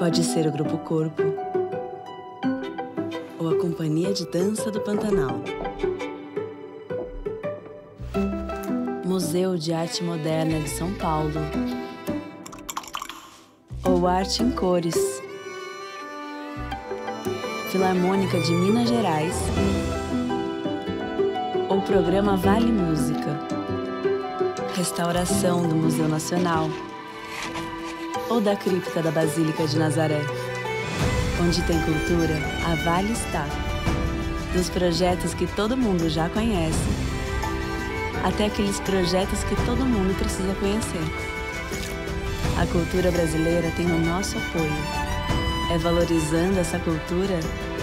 Pode ser o Grupo Corpo ou a Companhia de Dança do Pantanal. Museu de Arte Moderna de São Paulo ou Arte em Cores. Filarmônica de Minas Gerais ou Programa Vale Música. Restauração do Museu Nacional ou da Cripta da Basílica de Nazaré. Onde tem cultura, a Vale está. Dos projetos que todo mundo já conhece, até aqueles projetos que todo mundo precisa conhecer. A cultura brasileira tem o nosso apoio. É valorizando essa cultura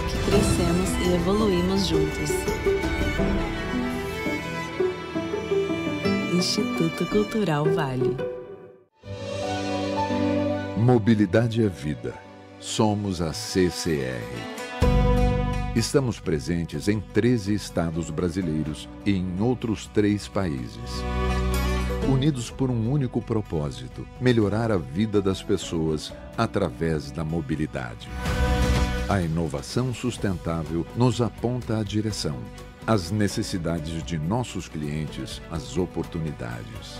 que crescemos e evoluímos juntos. Instituto Cultural Vale. Mobilidade é vida. Somos a CCR. Estamos presentes em 13 estados brasileiros e em outros três países. Unidos por um único propósito: melhorar a vida das pessoas através da mobilidade. A inovação sustentável nos aponta a direção, as necessidades de nossos clientes, as oportunidades.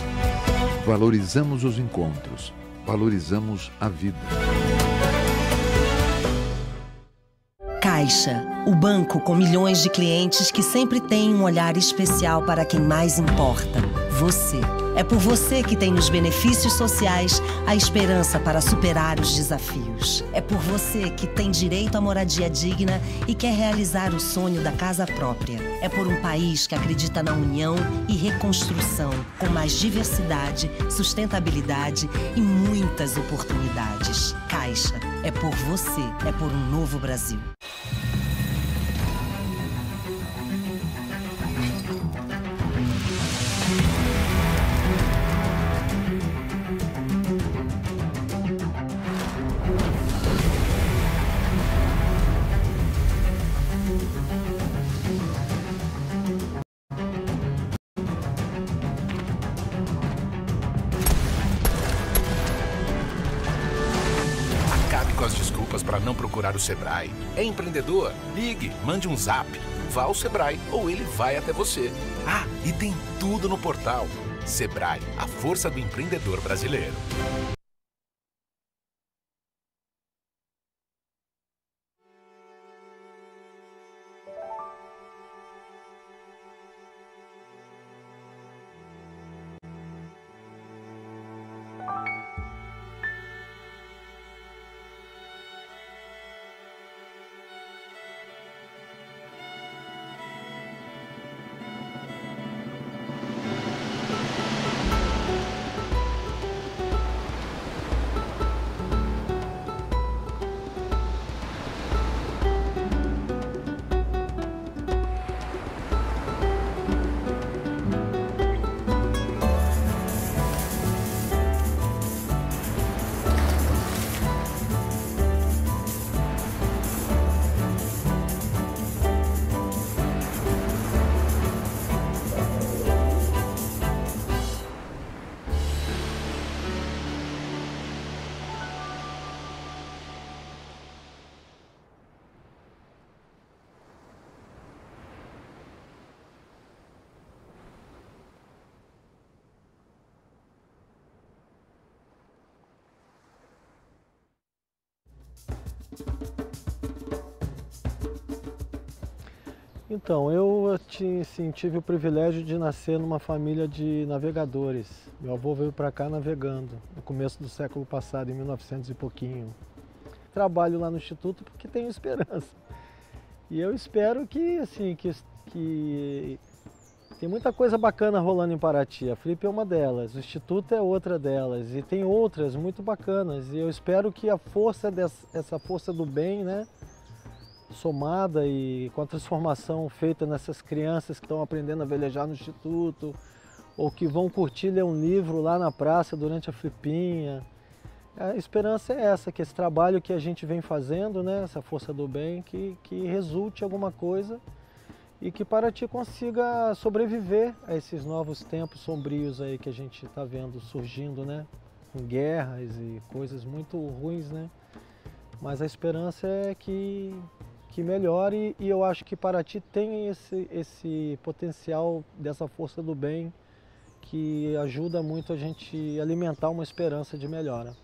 Valorizamos os encontros, valorizamos a vida. Caixa, o banco com milhões de clientes que sempre tem um olhar especial para quem mais importa: você. É por você que tem nos benefícios sociais a esperança para superar os desafios. É por você que tem direito à moradia digna e quer realizar o sonho da casa própria. É por um país que acredita na união e reconstrução, com mais diversidade, sustentabilidade e muitas oportunidades. Caixa, é por você, é por um novo Brasil. O Sebrae. É empreendedor? Ligue, mande um zap. Vá ao Sebrae ou ele vai até você. Ah, e tem tudo no portal. Sebrae, a força do empreendedor brasileiro. Então, eu assim, assim, tive o privilégio de nascer numa família de navegadores. Meu avô veio para cá navegando no começo do século passado, em 1900 e pouquinho. Trabalho lá no Instituto porque tenho esperança. E eu espero que, assim, que, que tem muita coisa bacana rolando em Paraty. A Flip é uma delas, o Instituto é outra delas e tem outras muito bacanas. E eu espero que a força dessa essa força do bem, né, somada e com a transformação feita nessas crianças que estão aprendendo a velejar no instituto ou que vão curtir ler um livro lá na praça durante a flipinha. A esperança é essa, que esse trabalho que a gente vem fazendo, né, essa força do bem, que, que resulte alguma coisa e que Paraty consiga sobreviver a esses novos tempos sombrios aí que a gente está vendo surgindo, né, com guerras e coisas muito ruins, né. Mas a esperança é que, que melhore e eu acho que Paraty tem esse, esse potencial dessa força do bem que ajuda muito a gente alimentar uma esperança de melhora.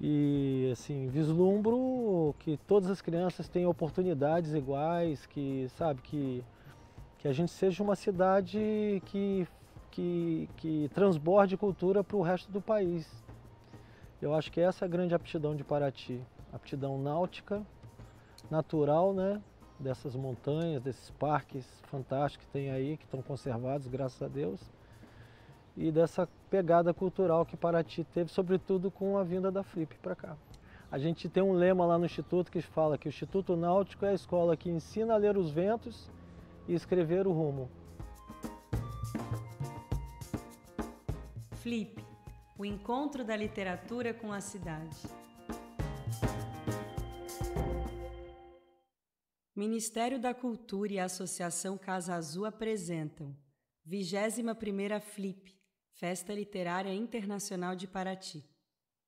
E assim, vislumbro que todas as crianças têm oportunidades iguais, que sabe que, que a gente seja uma cidade que, que, que transborde cultura para o resto do país. Eu acho que essa é a grande aptidão de Paraty, aptidão náutica, natural, né? Dessas montanhas, desses parques fantásticos que tem aí, que estão conservados, graças a Deus e dessa pegada cultural que Paraty teve, sobretudo com a vinda da Flip para cá. A gente tem um lema lá no Instituto que fala que o Instituto Náutico é a escola que ensina a ler os ventos e escrever o rumo. Flip, o encontro da literatura com a cidade. Ministério da Cultura e a Associação Casa Azul apresentam 21ª Flip, Festa Literária Internacional de Paraty.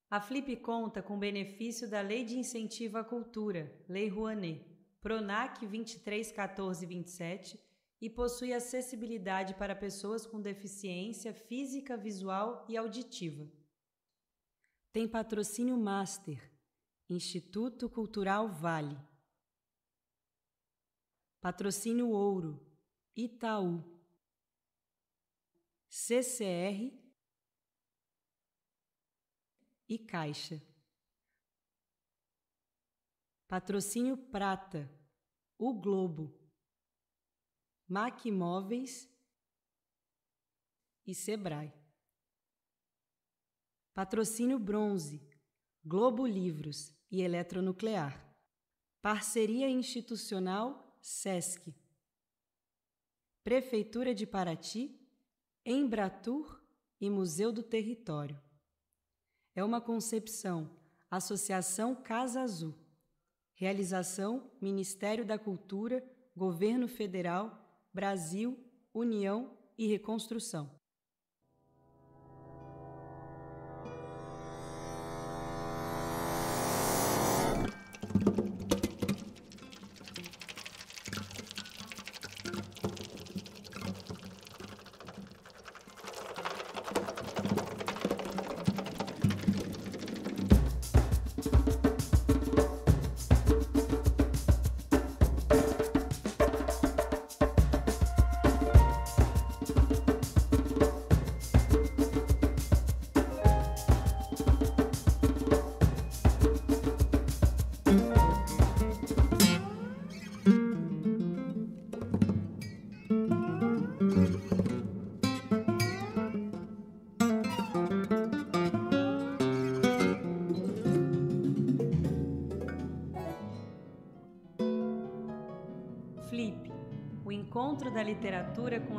A Flip conta com benefício da Lei de Incentivo à Cultura, Lei Rouanet, PRONAC 231427 e possui acessibilidade para pessoas com deficiência física, visual e auditiva. Tem patrocínio Master, Instituto Cultural Vale. Patrocínio Ouro, Itaú. CCR e Caixa. Patrocínio Prata, o Globo, Mac Imóveis e Sebrae. Patrocínio Bronze, Globo Livros e Eletronuclear. Parceria Institucional SESC. Prefeitura de Paraty Embratur e Museu do Território. É uma concepção Associação Casa Azul. Realização Ministério da Cultura, Governo Federal, Brasil, União e Reconstrução.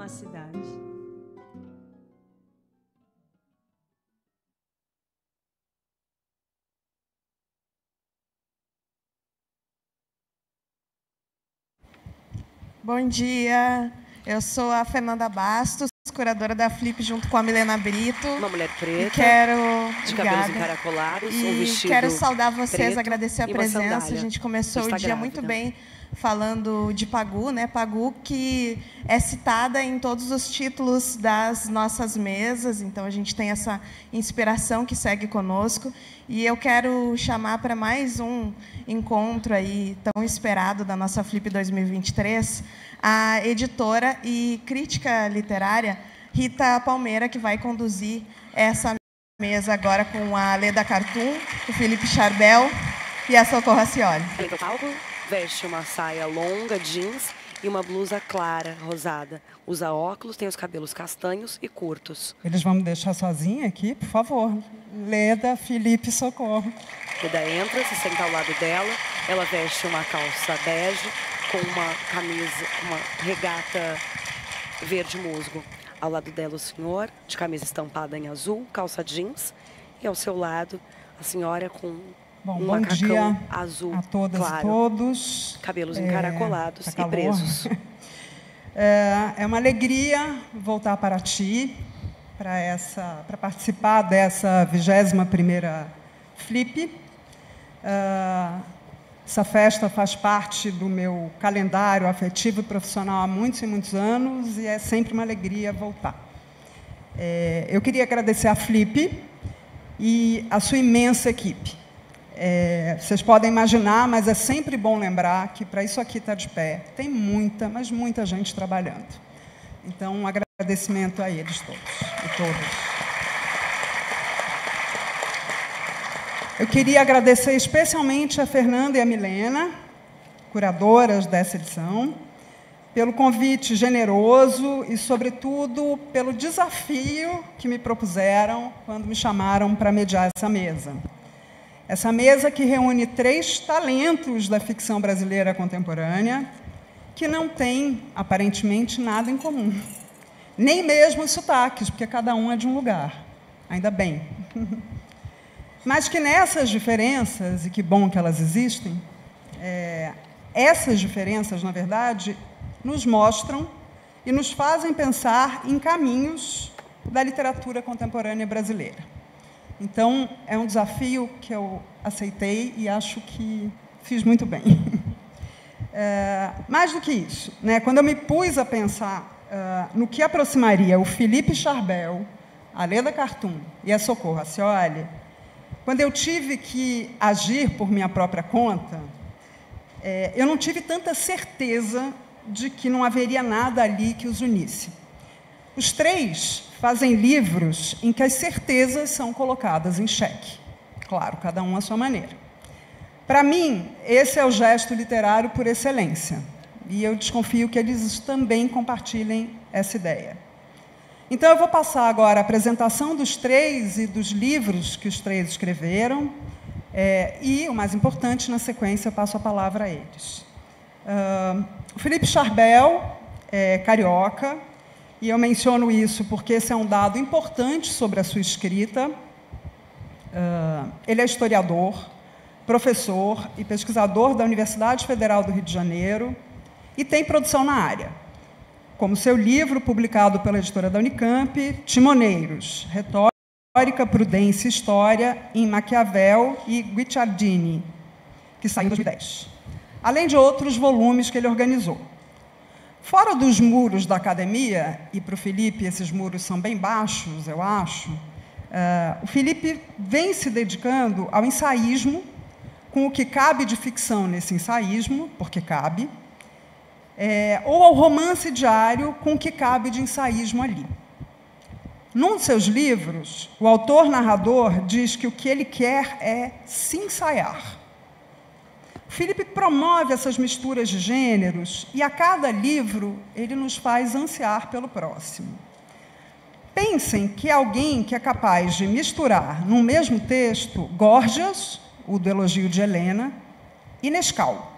Cidade. Bom dia, eu sou a Fernanda Bastos, curadora da Flip junto com a Milena Brito. Uma mulher preta, e quero, de cabelos encaracolados, e um vestido quero saudar vocês, agradecer a presença. A gente começou o dia muito bem falando de Pagu, né? Pagu que é citada em todos os títulos das nossas mesas, então a gente tem essa inspiração que segue conosco. E eu quero chamar para mais um encontro aí tão esperado da nossa Flip 2023 a editora e crítica literária Rita Palmeira, que vai conduzir essa mesa agora com a Leda Cartoon, o Felipe Charbel e a Socorro Acioli veste uma saia longa, jeans e uma blusa clara, rosada. Usa óculos, tem os cabelos castanhos e curtos. Eles vão me deixar sozinha aqui, por favor. Leda, Felipe, socorro. Leda entra, se senta ao lado dela. Ela veste uma calça bege com uma camisa, uma regata verde musgo. Ao lado dela o senhor, de camisa estampada em azul, calça jeans. E ao seu lado, a senhora com Bom, um bom dia azul a todas claro, e todos. Cabelos é, encaracolados tá e presos. É, é, uma alegria voltar para ti, para essa, para participar dessa 21 primeira Flip. Uh, essa festa faz parte do meu calendário afetivo e profissional há muitos e muitos anos e é sempre uma alegria voltar. É, eu queria agradecer a Flip e a sua imensa equipe. É, vocês podem imaginar, mas é sempre bom lembrar que para isso aqui estar tá de pé, tem muita, mas muita gente trabalhando. Então, um agradecimento a eles todos e todas. Eu queria agradecer especialmente a Fernanda e a Milena, curadoras dessa edição, pelo convite generoso e, sobretudo, pelo desafio que me propuseram quando me chamaram para mediar essa mesa. Essa mesa que reúne três talentos da ficção brasileira contemporânea que não têm, aparentemente, nada em comum. Nem mesmo os sotaques, porque cada um é de um lugar. Ainda bem. Mas que nessas diferenças, e que bom que elas existem, é, essas diferenças, na verdade, nos mostram e nos fazem pensar em caminhos da literatura contemporânea brasileira. Então, é um desafio que eu aceitei e acho que fiz muito bem. É, mais do que isso, né, quando eu me pus a pensar uh, no que aproximaria o Felipe Charbel, a Leda Cartoon e a Socorro Acioli, quando eu tive que agir por minha própria conta, é, eu não tive tanta certeza de que não haveria nada ali que os unisse. Os três fazem livros em que as certezas são colocadas em xeque. Claro, cada um à sua maneira. Para mim, esse é o gesto literário por excelência. E eu desconfio que eles também compartilhem essa ideia. Então, eu vou passar agora a apresentação dos três e dos livros que os três escreveram. É, e, o mais importante, na sequência, eu passo a palavra a eles. Uh, Felipe Charbel é carioca, e eu menciono isso porque esse é um dado importante sobre a sua escrita. Uh, ele é historiador, professor e pesquisador da Universidade Federal do Rio de Janeiro e tem produção na área como seu livro, publicado pela editora da Unicamp, Timoneiros, Retórica, Prudência e História, em Maquiavel e Guicciardini, que saiu em 2010. Além de outros volumes que ele organizou. Fora dos muros da academia, e para o Felipe esses muros são bem baixos, eu acho, uh, o Felipe vem se dedicando ao ensaísmo, com o que cabe de ficção nesse ensaísmo, porque cabe, é, ou ao romance diário com o que cabe de ensaísmo ali. Num de seus livros, o autor-narrador diz que o que ele quer é se ensaiar. Felipe promove essas misturas de gêneros e a cada livro ele nos faz ansiar pelo próximo. Pensem que alguém que é capaz de misturar num mesmo texto Gorgias, o do elogio de Helena, e Nescau,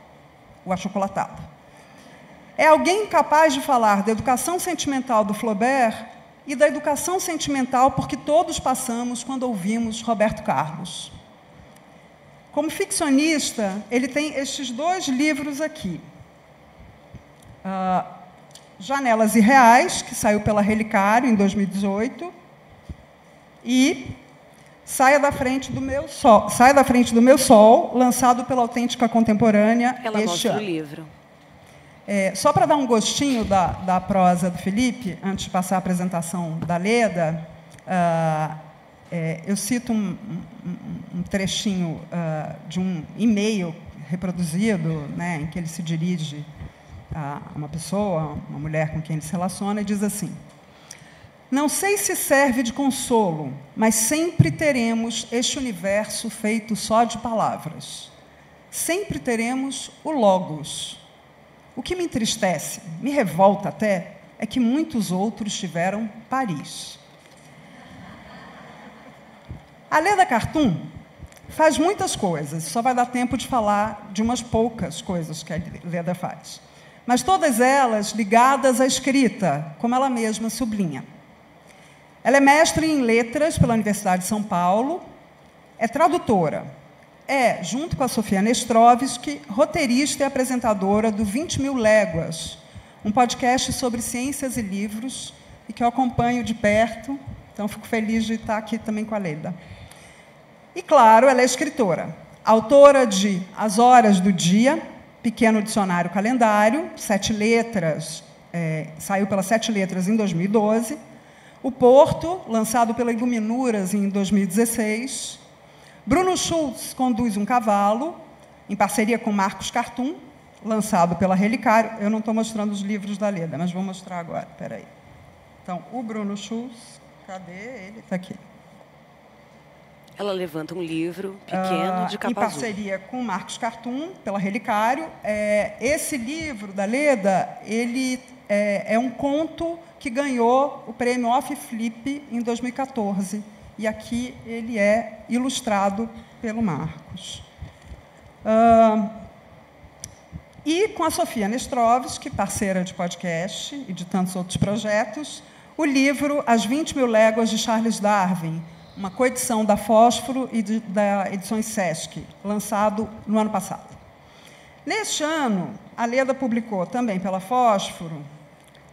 o achocolatado. É alguém capaz de falar da educação sentimental do Flaubert e da educação sentimental porque todos passamos quando ouvimos Roberto Carlos. Como ficcionista, ele tem estes dois livros aqui. Uh, Janelas Irreais, que saiu pela Relicário em 2018, e Saia da frente do meu sol, Saia da frente do meu sol, lançado pela Autêntica Contemporânea Ela este ano. o livro. É, só para dar um gostinho da, da prosa do Felipe, antes de passar a apresentação da Leda, uh, é, eu cito um, um, um trechinho uh, de um e-mail reproduzido, né, em que ele se dirige a uma pessoa, uma mulher com quem ele se relaciona, e diz assim: Não sei se serve de consolo, mas sempre teremos este universo feito só de palavras. Sempre teremos o Logos o que me entristece, me revolta até, é que muitos outros tiveram Paris. A Leda Cartoon faz muitas coisas, só vai dar tempo de falar de umas poucas coisas que a Leda faz. Mas todas elas ligadas à escrita, como ela mesma sublinha. Ela é mestre em letras pela Universidade de São Paulo, é tradutora, é, junto com a Sofia Nestrovski, roteirista e apresentadora do 20 Mil Léguas, um podcast sobre ciências e livros, e que eu acompanho de perto, então fico feliz de estar aqui também com a Leda. E, claro, ela é escritora. autora de As Horas do Dia, Pequeno Dicionário Calendário, sete letras, é, saiu pelas sete letras em 2012. O Porto, lançado pela Iluminuras em 2016. Bruno Schultz conduz um cavalo, em parceria com Marcos Cartum, lançado pela Relicário. Eu não estou mostrando os livros da Leda, mas vou mostrar agora. Espera aí. Então, o Bruno Schultz, cadê ele? Está aqui. Ela levanta um livro pequeno de capa Em parceria azul. com Marcos Cartum, pela Relicário. É, esse livro da Leda, ele é, é, um conto que ganhou o prêmio Off Flip em 2014. E aqui ele é ilustrado pelo Marcos. E com a Sofia Nestrovski, parceira de podcast e de tantos outros projetos, o livro As 20 Mil Léguas de Charles Darwin, uma coedição da Fósforo e de, da Edições Sesc, lançado no ano passado. Neste ano, a Leda publicou também pela Fósforo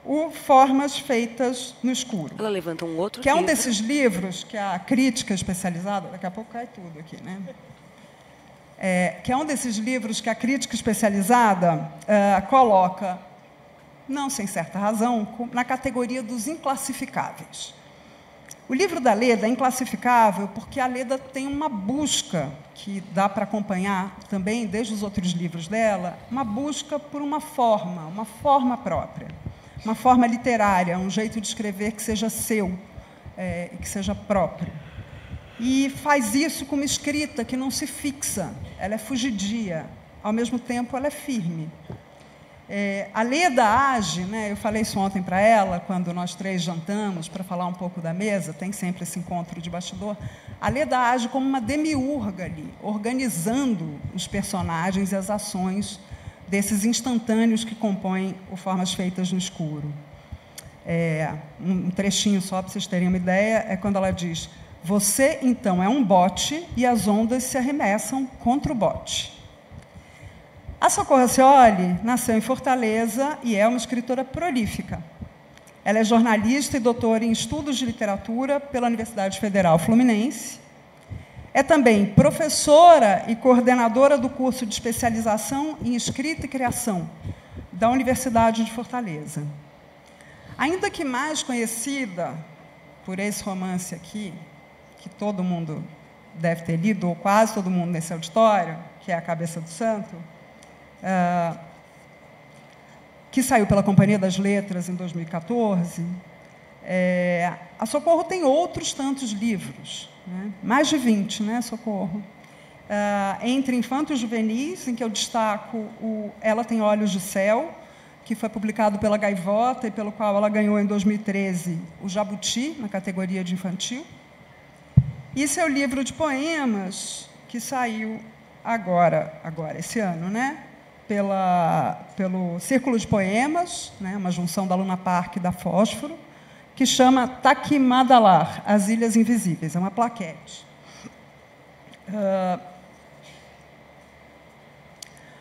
o Formas Feitas no Escuro. Ela levanta um outro Que livro. é um desses livros que a crítica especializada... Daqui a pouco cai tudo aqui, né? É, que é um desses livros que a crítica especializada é, coloca, não sem certa razão, na categoria dos inclassificáveis. O livro da Leda é inclassificável porque a Leda tem uma busca, que dá para acompanhar também desde os outros livros dela, uma busca por uma forma, uma forma própria, uma forma literária, um jeito de escrever que seja seu é, que seja próprio. E faz isso com uma escrita que não se fixa, ela é fugidia, ao mesmo tempo ela é firme. É, a Leda age, né, eu falei isso ontem para ela, quando nós três jantamos, para falar um pouco da mesa, tem sempre esse encontro de bastidor. A Leda age como uma demiurga ali, organizando os personagens e as ações desses instantâneos que compõem o Formas Feitas no Escuro. É, um trechinho só para vocês terem uma ideia, é quando ela diz você, então, é um bote e as ondas se arremessam contra o bote. A Socorro Cioli nasceu em Fortaleza e é uma escritora prolífica. Ela é jornalista e doutora em estudos de literatura pela Universidade Federal Fluminense. É também professora e coordenadora do curso de especialização em escrita e criação da Universidade de Fortaleza. Ainda que mais conhecida por esse romance aqui, que todo mundo deve ter lido, ou quase todo mundo nesse auditório, que é A Cabeça do Santo, uh, que saiu pela Companhia das Letras em 2014. É, a Socorro tem outros tantos livros, né? mais de 20, né, Socorro? Uh, entre infantos juvenis, em que eu destaco o Ela Tem Olhos de Céu, que foi publicado pela Gaivota e pelo qual ela ganhou em 2013 o Jabuti, na categoria de infantil. E seu livro de poemas, que saiu agora, agora esse ano, né? Pela, pelo Círculo de Poemas, né? uma junção da Luna Park e da Fósforo, que chama Taquimadalar, As Ilhas Invisíveis, é uma plaquete. Uh,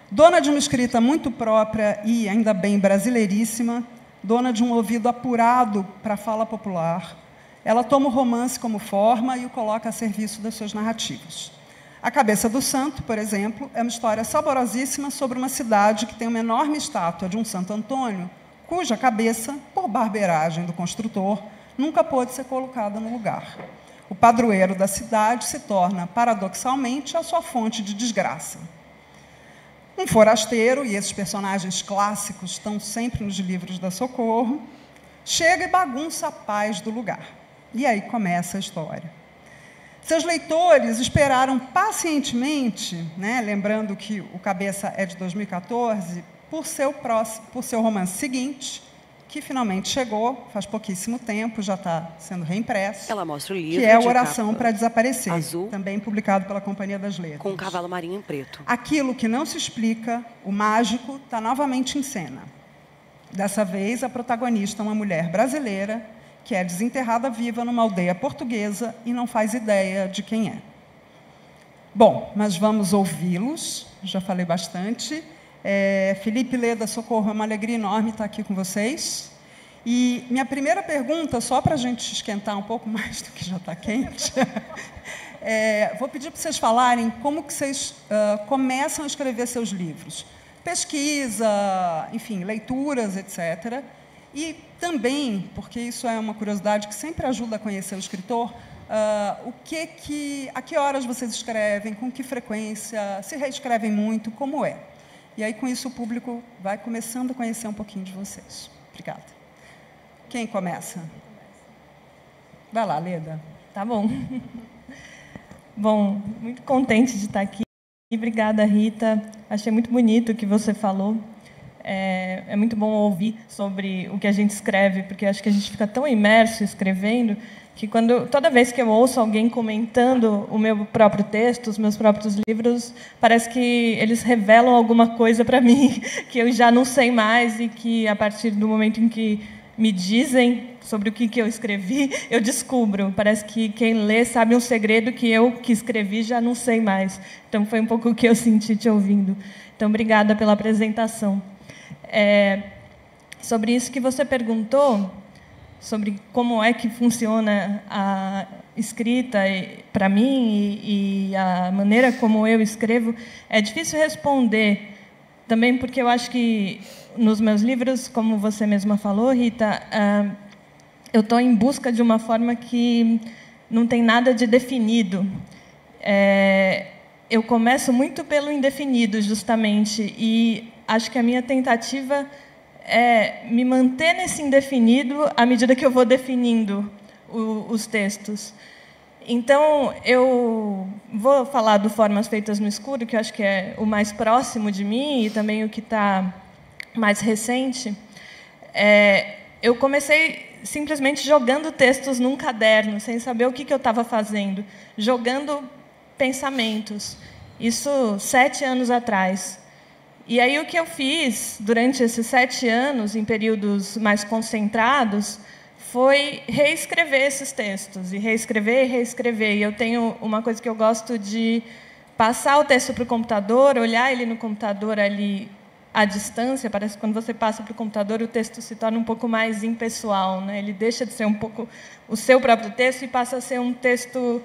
dona de uma escrita muito própria e, ainda bem, brasileiríssima, dona de um ouvido apurado para a fala popular, ela toma o romance como forma e o coloca a serviço das suas narrativas. A Cabeça do Santo, por exemplo, é uma história saborosíssima sobre uma cidade que tem uma enorme estátua de um Santo Antônio, cuja cabeça, por barbeiragem do construtor, nunca pôde ser colocada no lugar. O padroeiro da cidade se torna, paradoxalmente, a sua fonte de desgraça. Um forasteiro, e esses personagens clássicos estão sempre nos livros da Socorro, chega e bagunça a paz do lugar. E aí começa a história. Seus leitores esperaram pacientemente, né, lembrando que o Cabeça é de 2014, por seu, próximo, por seu romance seguinte, que finalmente chegou, faz pouquíssimo tempo, já está sendo reimpresso. Ela mostra o livro. Que é Oração para Desaparecer, azul, também publicado pela Companhia das Letras. Com um cavalo marinho em preto. Aquilo que não se explica, o mágico, está novamente em cena. Dessa vez, a protagonista é uma mulher brasileira que é desenterrada viva numa aldeia portuguesa e não faz ideia de quem é. Bom, mas vamos ouvi-los, já falei bastante. É, Felipe Leda Socorro, é uma alegria enorme estar aqui com vocês. E minha primeira pergunta, só para a gente esquentar um pouco mais do que já está quente, É, vou pedir para vocês falarem como que vocês uh, começam a escrever seus livros. Pesquisa, enfim, leituras, etc. E também, porque isso é uma curiosidade que sempre ajuda a conhecer o escritor, uh, o que que, a que horas vocês escrevem, com que frequência, se reescrevem muito, como é. E aí, com isso, o público vai começando a conhecer um pouquinho de vocês. Obrigada. Quem começa? Vai lá, Leda. Tá bom. bom, muito contente de estar aqui. Obrigada, Rita. Achei muito bonito o que você falou. É, é, muito bom ouvir sobre o que a gente escreve, porque acho que a gente fica tão imerso escrevendo que quando toda vez que eu ouço alguém comentando o meu próprio texto, os meus próprios livros, parece que eles revelam alguma coisa para mim que eu já não sei mais e que a partir do momento em que me dizem sobre o que, que eu escrevi, eu descubro. Parece que quem lê sabe um segredo que eu que escrevi já não sei mais. Então foi um pouco o que eu senti te ouvindo. Então obrigada pela apresentação. É, sobre isso que você perguntou, sobre como é que funciona a escrita para mim e, e, a maneira como eu escrevo, é difícil responder, também porque eu acho que nos meus livros, como você mesma falou, Rita, uh, eu estou em busca de uma forma que não tem nada de definido. É, eu começo muito pelo indefinido, justamente, e acho que a minha tentativa é me manter nesse indefinido à medida que eu vou definindo o, os textos. Então, eu vou falar do Formas Feitas no Escuro, que eu acho que é o mais próximo de mim e também o que está mais recente. É, eu comecei simplesmente jogando textos num caderno, sem saber o que, que eu estava fazendo, jogando pensamentos. Isso sete anos atrás. E aí o que eu fiz durante esses sete anos, em períodos mais concentrados, foi reescrever esses textos e reescrever e reescrever. E eu tenho uma coisa que eu gosto de passar o texto para o computador, olhar ele no computador ali à distância. Parece que quando você passa para o computador o texto se torna um pouco mais impessoal, né? Ele deixa de ser um pouco o seu próprio texto e passa a ser um texto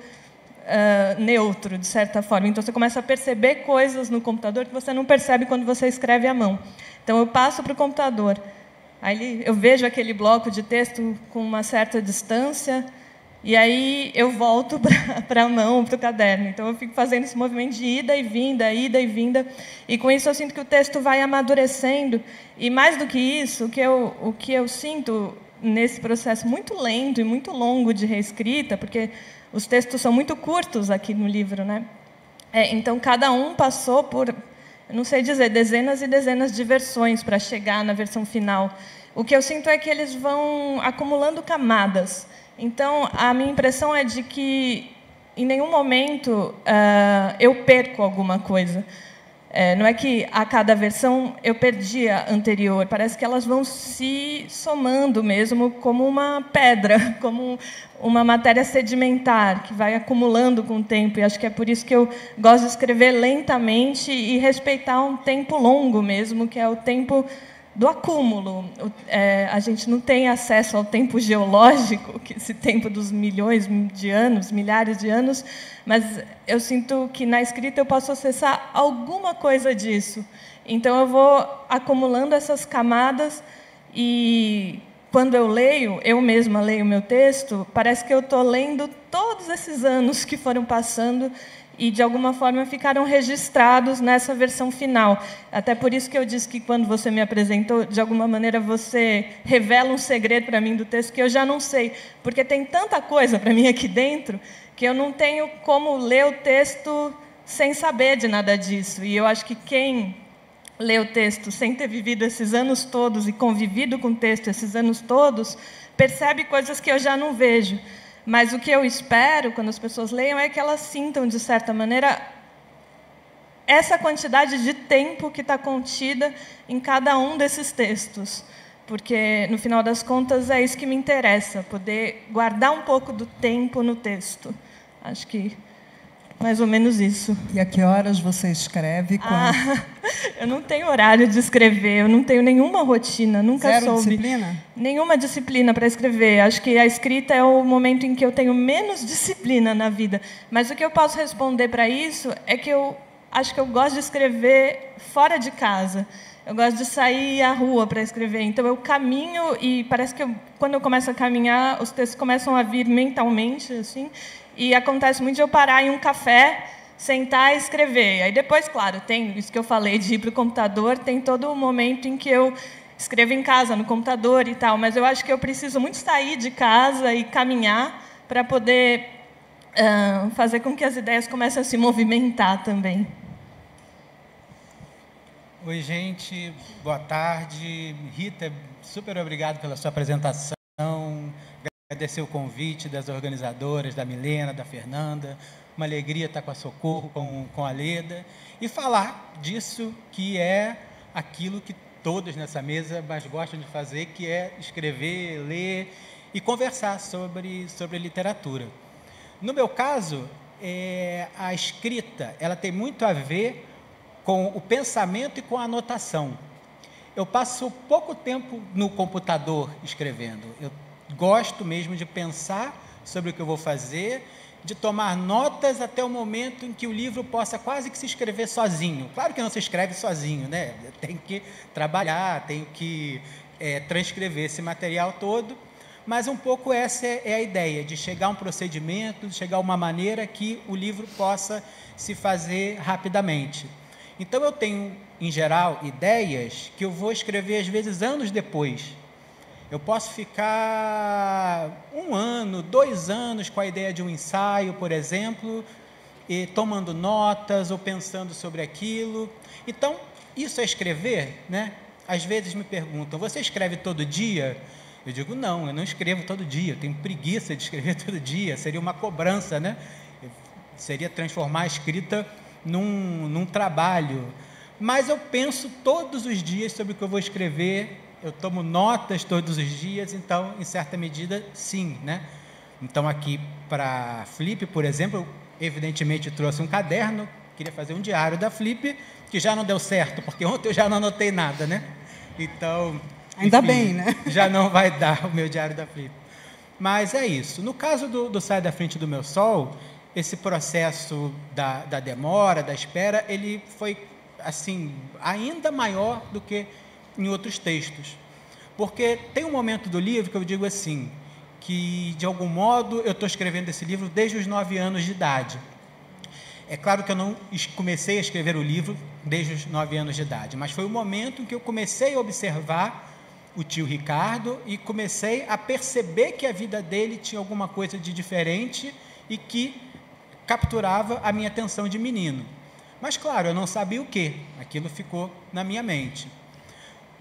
uh, neutro, de certa forma. Então, você começa a perceber coisas no computador que você não percebe quando você escreve à mão. Então, eu passo para o computador. Aí eu vejo aquele bloco de texto com uma certa distância, e aí eu volto para a mão, para o caderno. Então eu fico fazendo esse movimento de ida e vinda, ida e vinda. E com isso eu sinto que o texto vai amadurecendo. E mais do que isso, o que eu, o que eu sinto nesse processo muito lento e muito longo de reescrita, porque os textos são muito curtos aqui no livro, né? É, então, cada um passou por, não sei dizer, dezenas e dezenas de versões para chegar na versão final. O que eu sinto é que eles vão acumulando camadas. Então, a minha impressão é de que, em nenhum momento, uh, eu perco alguma coisa. É, não é que a cada versão eu perdi a anterior, parece que elas vão se somando mesmo como uma pedra, como uma matéria sedimentar que vai acumulando com o tempo. E acho que é por isso que eu gosto de escrever lentamente e respeitar um tempo longo mesmo, que é o tempo do acúmulo. É, a gente não tem acesso ao tempo geológico, que esse tempo dos milhões de anos, milhares de anos, mas eu sinto que na escrita eu posso acessar alguma coisa disso. Então eu vou acumulando essas camadas e quando eu leio, eu mesma leio meu texto, parece que eu estou lendo todos esses anos que foram passando e de alguma forma ficaram registrados nessa versão final. Até por isso que eu disse que quando você me apresentou, de alguma maneira você revela um segredo para mim do texto que eu já não sei, porque tem tanta coisa para mim aqui dentro que eu não tenho como ler o texto sem saber de nada disso. E eu acho que quem lê o texto sem ter vivido esses anos todos e convivido com o texto esses anos todos, percebe coisas que eu já não vejo. Mas o que eu espero quando as pessoas leiam é que elas sintam, de certa maneira, essa quantidade de tempo que está contida em cada um desses textos. Porque, no final das contas, é isso que me interessa, poder guardar um pouco do tempo no texto. Acho que mais ou menos isso. E a que horas você escreve? Ah, eu não tenho horário de escrever, eu não tenho nenhuma rotina, nunca Zero soube. disciplina? Nenhuma disciplina para escrever. Acho que a escrita é o momento em que eu tenho menos disciplina na vida. Mas o que eu posso responder para isso é que eu acho que eu gosto de escrever fora de casa. Eu gosto de sair à rua para escrever. Então eu caminho e parece que eu, quando eu começo a caminhar, os textos começam a vir mentalmente assim. E acontece muito de eu parar em um café, sentar e escrever. Aí depois, claro, tem isso que eu falei de ir para o computador, tem todo o momento em que eu escrevo em casa, no computador e tal. Mas eu acho que eu preciso muito sair de casa e caminhar para poder uh, fazer com que as ideias comecem a se movimentar também. Oi, gente. Boa tarde. Rita, super obrigado pela sua apresentação. Agradecer o convite das organizadoras, da Milena, da Fernanda. Uma alegria estar com a Socorro, com, com a Leda. E falar disso que é aquilo que todos nessa mesa mais gostam de fazer, que é escrever, ler e conversar sobre, sobre literatura. No meu caso, é, a escrita ela tem muito a ver com o pensamento e com a anotação. Eu passo pouco tempo no computador escrevendo. Eu gosto mesmo de pensar sobre o que eu vou fazer, de tomar notas até o momento em que o livro possa quase que se escrever sozinho. Claro que não se escreve sozinho, né? Tem que trabalhar, tem que é, transcrever esse material todo, mas um pouco essa é, é a ideia, de chegar a um procedimento, de chegar a uma maneira que o livro possa se fazer rapidamente. Então eu tenho, em geral, ideias que eu vou escrever às vezes anos depois. Eu posso ficar um ano, dois anos com a ideia de um ensaio, por exemplo, e tomando notas ou pensando sobre aquilo. Então, isso é escrever, né? Às vezes me perguntam: você escreve todo dia? Eu digo: não, eu não escrevo todo dia. Eu tenho preguiça de escrever todo dia. Seria uma cobrança, né? Seria transformar a escrita num, num trabalho. Mas eu penso todos os dias sobre o que eu vou escrever, eu tomo notas todos os dias, então, em certa medida, sim. Né? Então, aqui para Flip, por exemplo, eu evidentemente trouxe um caderno, queria fazer um diário da Flip, que já não deu certo, porque ontem eu já não anotei nada, né? Então. Ainda enfim, bem, né? Já não vai dar o meu diário da Flip. Mas é isso. No caso do, do Sai da Frente do Meu Sol, esse processo da, da demora, da espera, ele foi assim ainda maior do que em outros textos. Porque tem um momento do livro que eu digo assim, que de algum modo eu estou escrevendo esse livro desde os nove anos de idade. É claro que eu não comecei a escrever o livro desde os nove anos de idade, mas foi o momento em que eu comecei a observar o tio Ricardo e comecei a perceber que a vida dele tinha alguma coisa de diferente e que capturava a minha atenção de menino. Mas, claro, eu não sabia o que, aquilo ficou na minha mente.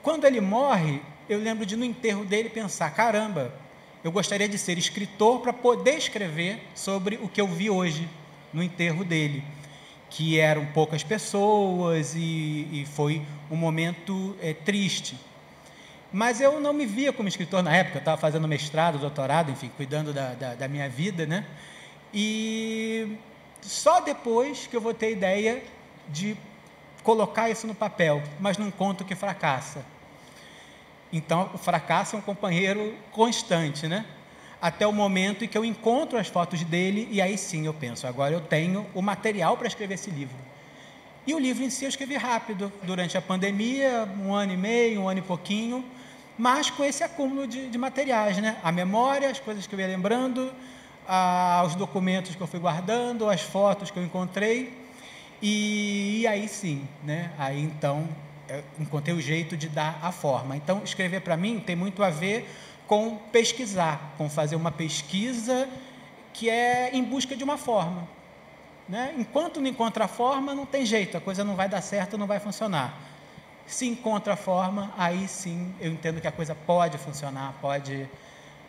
Quando ele morre, eu lembro de no enterro dele pensar: caramba, eu gostaria de ser escritor para poder escrever sobre o que eu vi hoje no enterro dele, que eram poucas pessoas e, e foi um momento é, triste. Mas eu não me via como escritor na época, eu estava fazendo mestrado, doutorado, enfim, cuidando da, da, da minha vida, né? E só depois que eu vou ter ideia de colocar isso no papel, mas num conto que fracassa. Então, o fracasso é um companheiro constante, né? Até o momento em que eu encontro as fotos dele e aí sim eu penso, agora eu tenho o material para escrever esse livro. E o livro em si eu escrevi rápido, durante a pandemia, um ano e meio, um ano e pouquinho, mas com esse acúmulo de, de materiais, né? A memória, as coisas que eu ia lembrando, aos documentos que eu fui guardando, as fotos que eu encontrei, e, e aí sim, né? Aí então encontrei o jeito de dar a forma. Então, escrever para mim tem muito a ver com pesquisar, com fazer uma pesquisa que é em busca de uma forma. Né? Enquanto não encontra a forma, não tem jeito, a coisa não vai dar certo, não vai funcionar. Se encontra a forma, aí sim eu entendo que a coisa pode funcionar, pode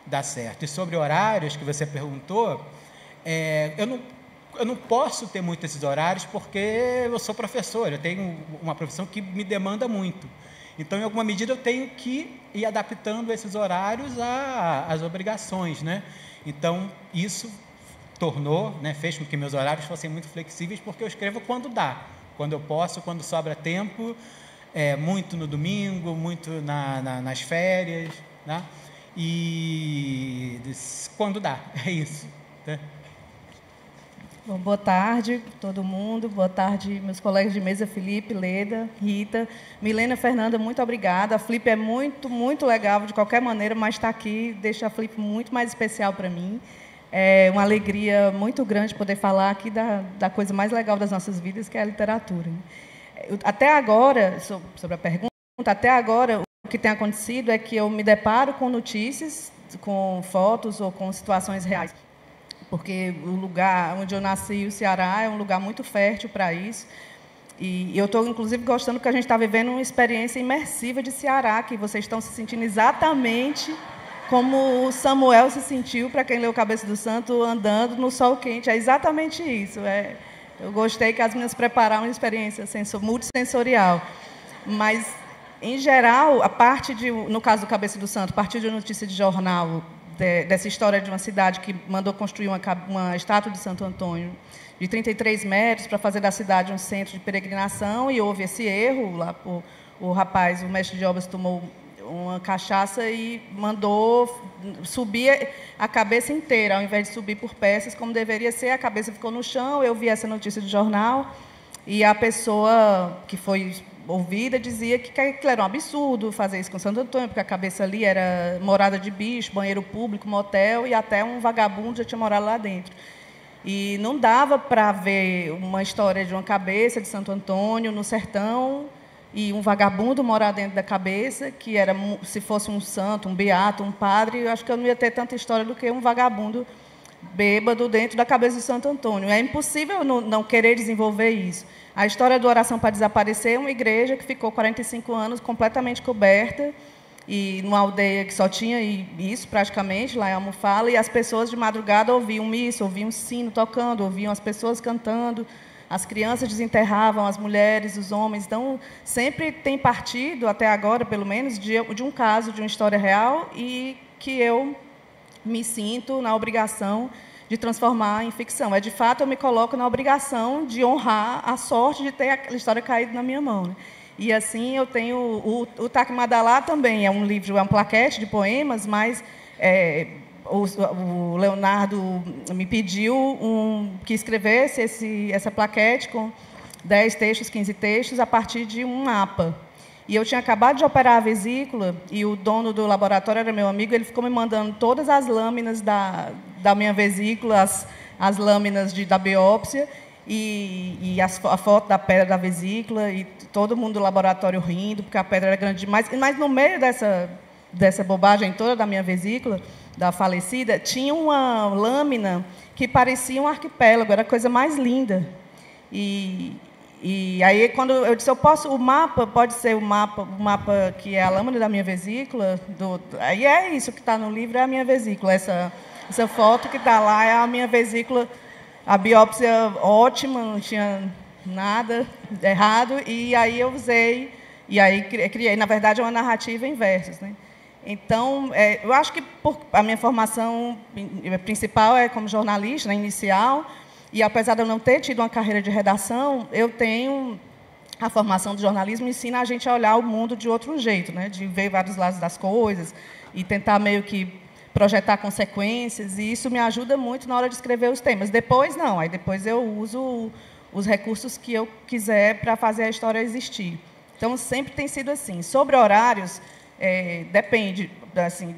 dar certo. E sobre horários que você perguntou, é, eu, não, eu não posso ter muito esses horários porque eu sou professor, eu tenho uma profissão que me demanda muito. Então, em alguma medida, eu tenho que ir adaptando esses horários às obrigações, né? Então, isso tornou, né, fez com que meus horários fossem muito flexíveis, porque eu escrevo quando dá, quando eu posso, quando sobra tempo, é, muito no domingo, muito na, na, nas férias, né? e quando dá, é isso. Né? Boa tarde, todo mundo. Boa tarde, meus colegas de mesa, Felipe, Leda, Rita. Milena Fernanda, muito obrigada. A Flip é muito, muito legal, de qualquer maneira, mas está aqui, deixa a Flip muito mais especial para mim. É uma alegria muito grande poder falar aqui da, da coisa mais legal das nossas vidas, que é a literatura. Até agora, sobre a pergunta, até agora, o que tem acontecido é que eu me deparo com notícias, com fotos ou com situações reais porque o lugar onde eu nasci, o Ceará, é um lugar muito fértil para isso. E eu estou, inclusive, gostando que a gente está vivendo uma experiência imersiva de Ceará, que vocês estão se sentindo exatamente como o Samuel se sentiu, para quem leu Cabeça do Santo, andando no sol quente. É exatamente isso. É, eu gostei que as meninas prepararam uma experiência sensor, multissensorial. Mas, em geral, a parte de, no caso do Cabeça do Santo, a partir de notícia de jornal, de, dessa história de uma cidade que mandou construir uma, uma estátua de Santo Antônio de 33 metros para fazer da cidade um centro de peregrinação e houve esse erro lá o, o rapaz o mestre de obras tomou uma cachaça e mandou subir a cabeça inteira ao invés de subir por peças como deveria ser a cabeça ficou no chão eu vi essa notícia de jornal e a pessoa que foi ouvida dizia que era um absurdo fazer isso com Santo Antônio, porque a cabeça ali era morada de bicho, banheiro público, motel, e até um vagabundo já tinha morado lá dentro. E não dava para ver uma história de uma cabeça de Santo Antônio no sertão e um vagabundo morar dentro da cabeça, que era se fosse um santo, um beato, um padre, eu acho que eu não ia ter tanta história do que um vagabundo bêbado dentro da cabeça de Santo Antônio. É impossível não querer desenvolver isso. A história do Oração para Desaparecer é uma igreja que ficou 45 anos completamente coberta e numa aldeia que só tinha isso praticamente, lá em Almofala, e as pessoas de madrugada ouviam missa, ouviam sino tocando, ouviam as pessoas cantando, as crianças desenterravam, as mulheres, os homens. Então, sempre tem partido, até agora pelo menos, de, de um caso, de uma história real, e que eu me sinto na obrigação de transformar em ficção. É de fato eu me coloco na obrigação de honrar a sorte de ter aquela história caído na minha mão. Né? E assim eu tenho o, o Tak Madalá também é um livro, é um plaquete de poemas, mas é, o, o, Leonardo me pediu um, que escrevesse esse, essa plaquete com 10 textos, 15 textos, a partir de um mapa. E eu tinha acabado de operar a vesícula e o dono do laboratório era meu amigo, ele ficou me mandando todas as lâminas da, da minha vesícula, as, as lâminas de, da biópsia e, e as, a foto da pedra da vesícula e todo mundo do laboratório rindo, porque a pedra era grande demais. Mas no meio dessa, dessa bobagem toda da minha vesícula, da falecida, tinha uma lâmina que parecia um arquipélago, era a coisa mais linda. E, e aí, quando eu disse, eu posso, o mapa pode ser o mapa, o mapa que é a lâmina da minha vesícula. Do, aí é isso que está no livro, é a minha vesícula. Essa, essa foto que está lá é a minha vesícula. A biópsia ótima, não tinha nada errado. E aí eu usei, e aí criei, na verdade, é uma narrativa em versos. Né? Então, é, eu acho que por, a minha formação principal é como jornalista, né, inicial, e apesar de eu não ter tido uma carreira de redação, eu tenho a formação de jornalismo ensina a gente a olhar o mundo de outro jeito, né? de ver vários lados das coisas e tentar meio que projetar consequências, e isso me ajuda muito na hora de escrever os temas. Depois, não, aí depois eu uso os recursos que eu quiser para fazer a história existir. Então, sempre tem sido assim. Sobre horários, é, depende. Assim,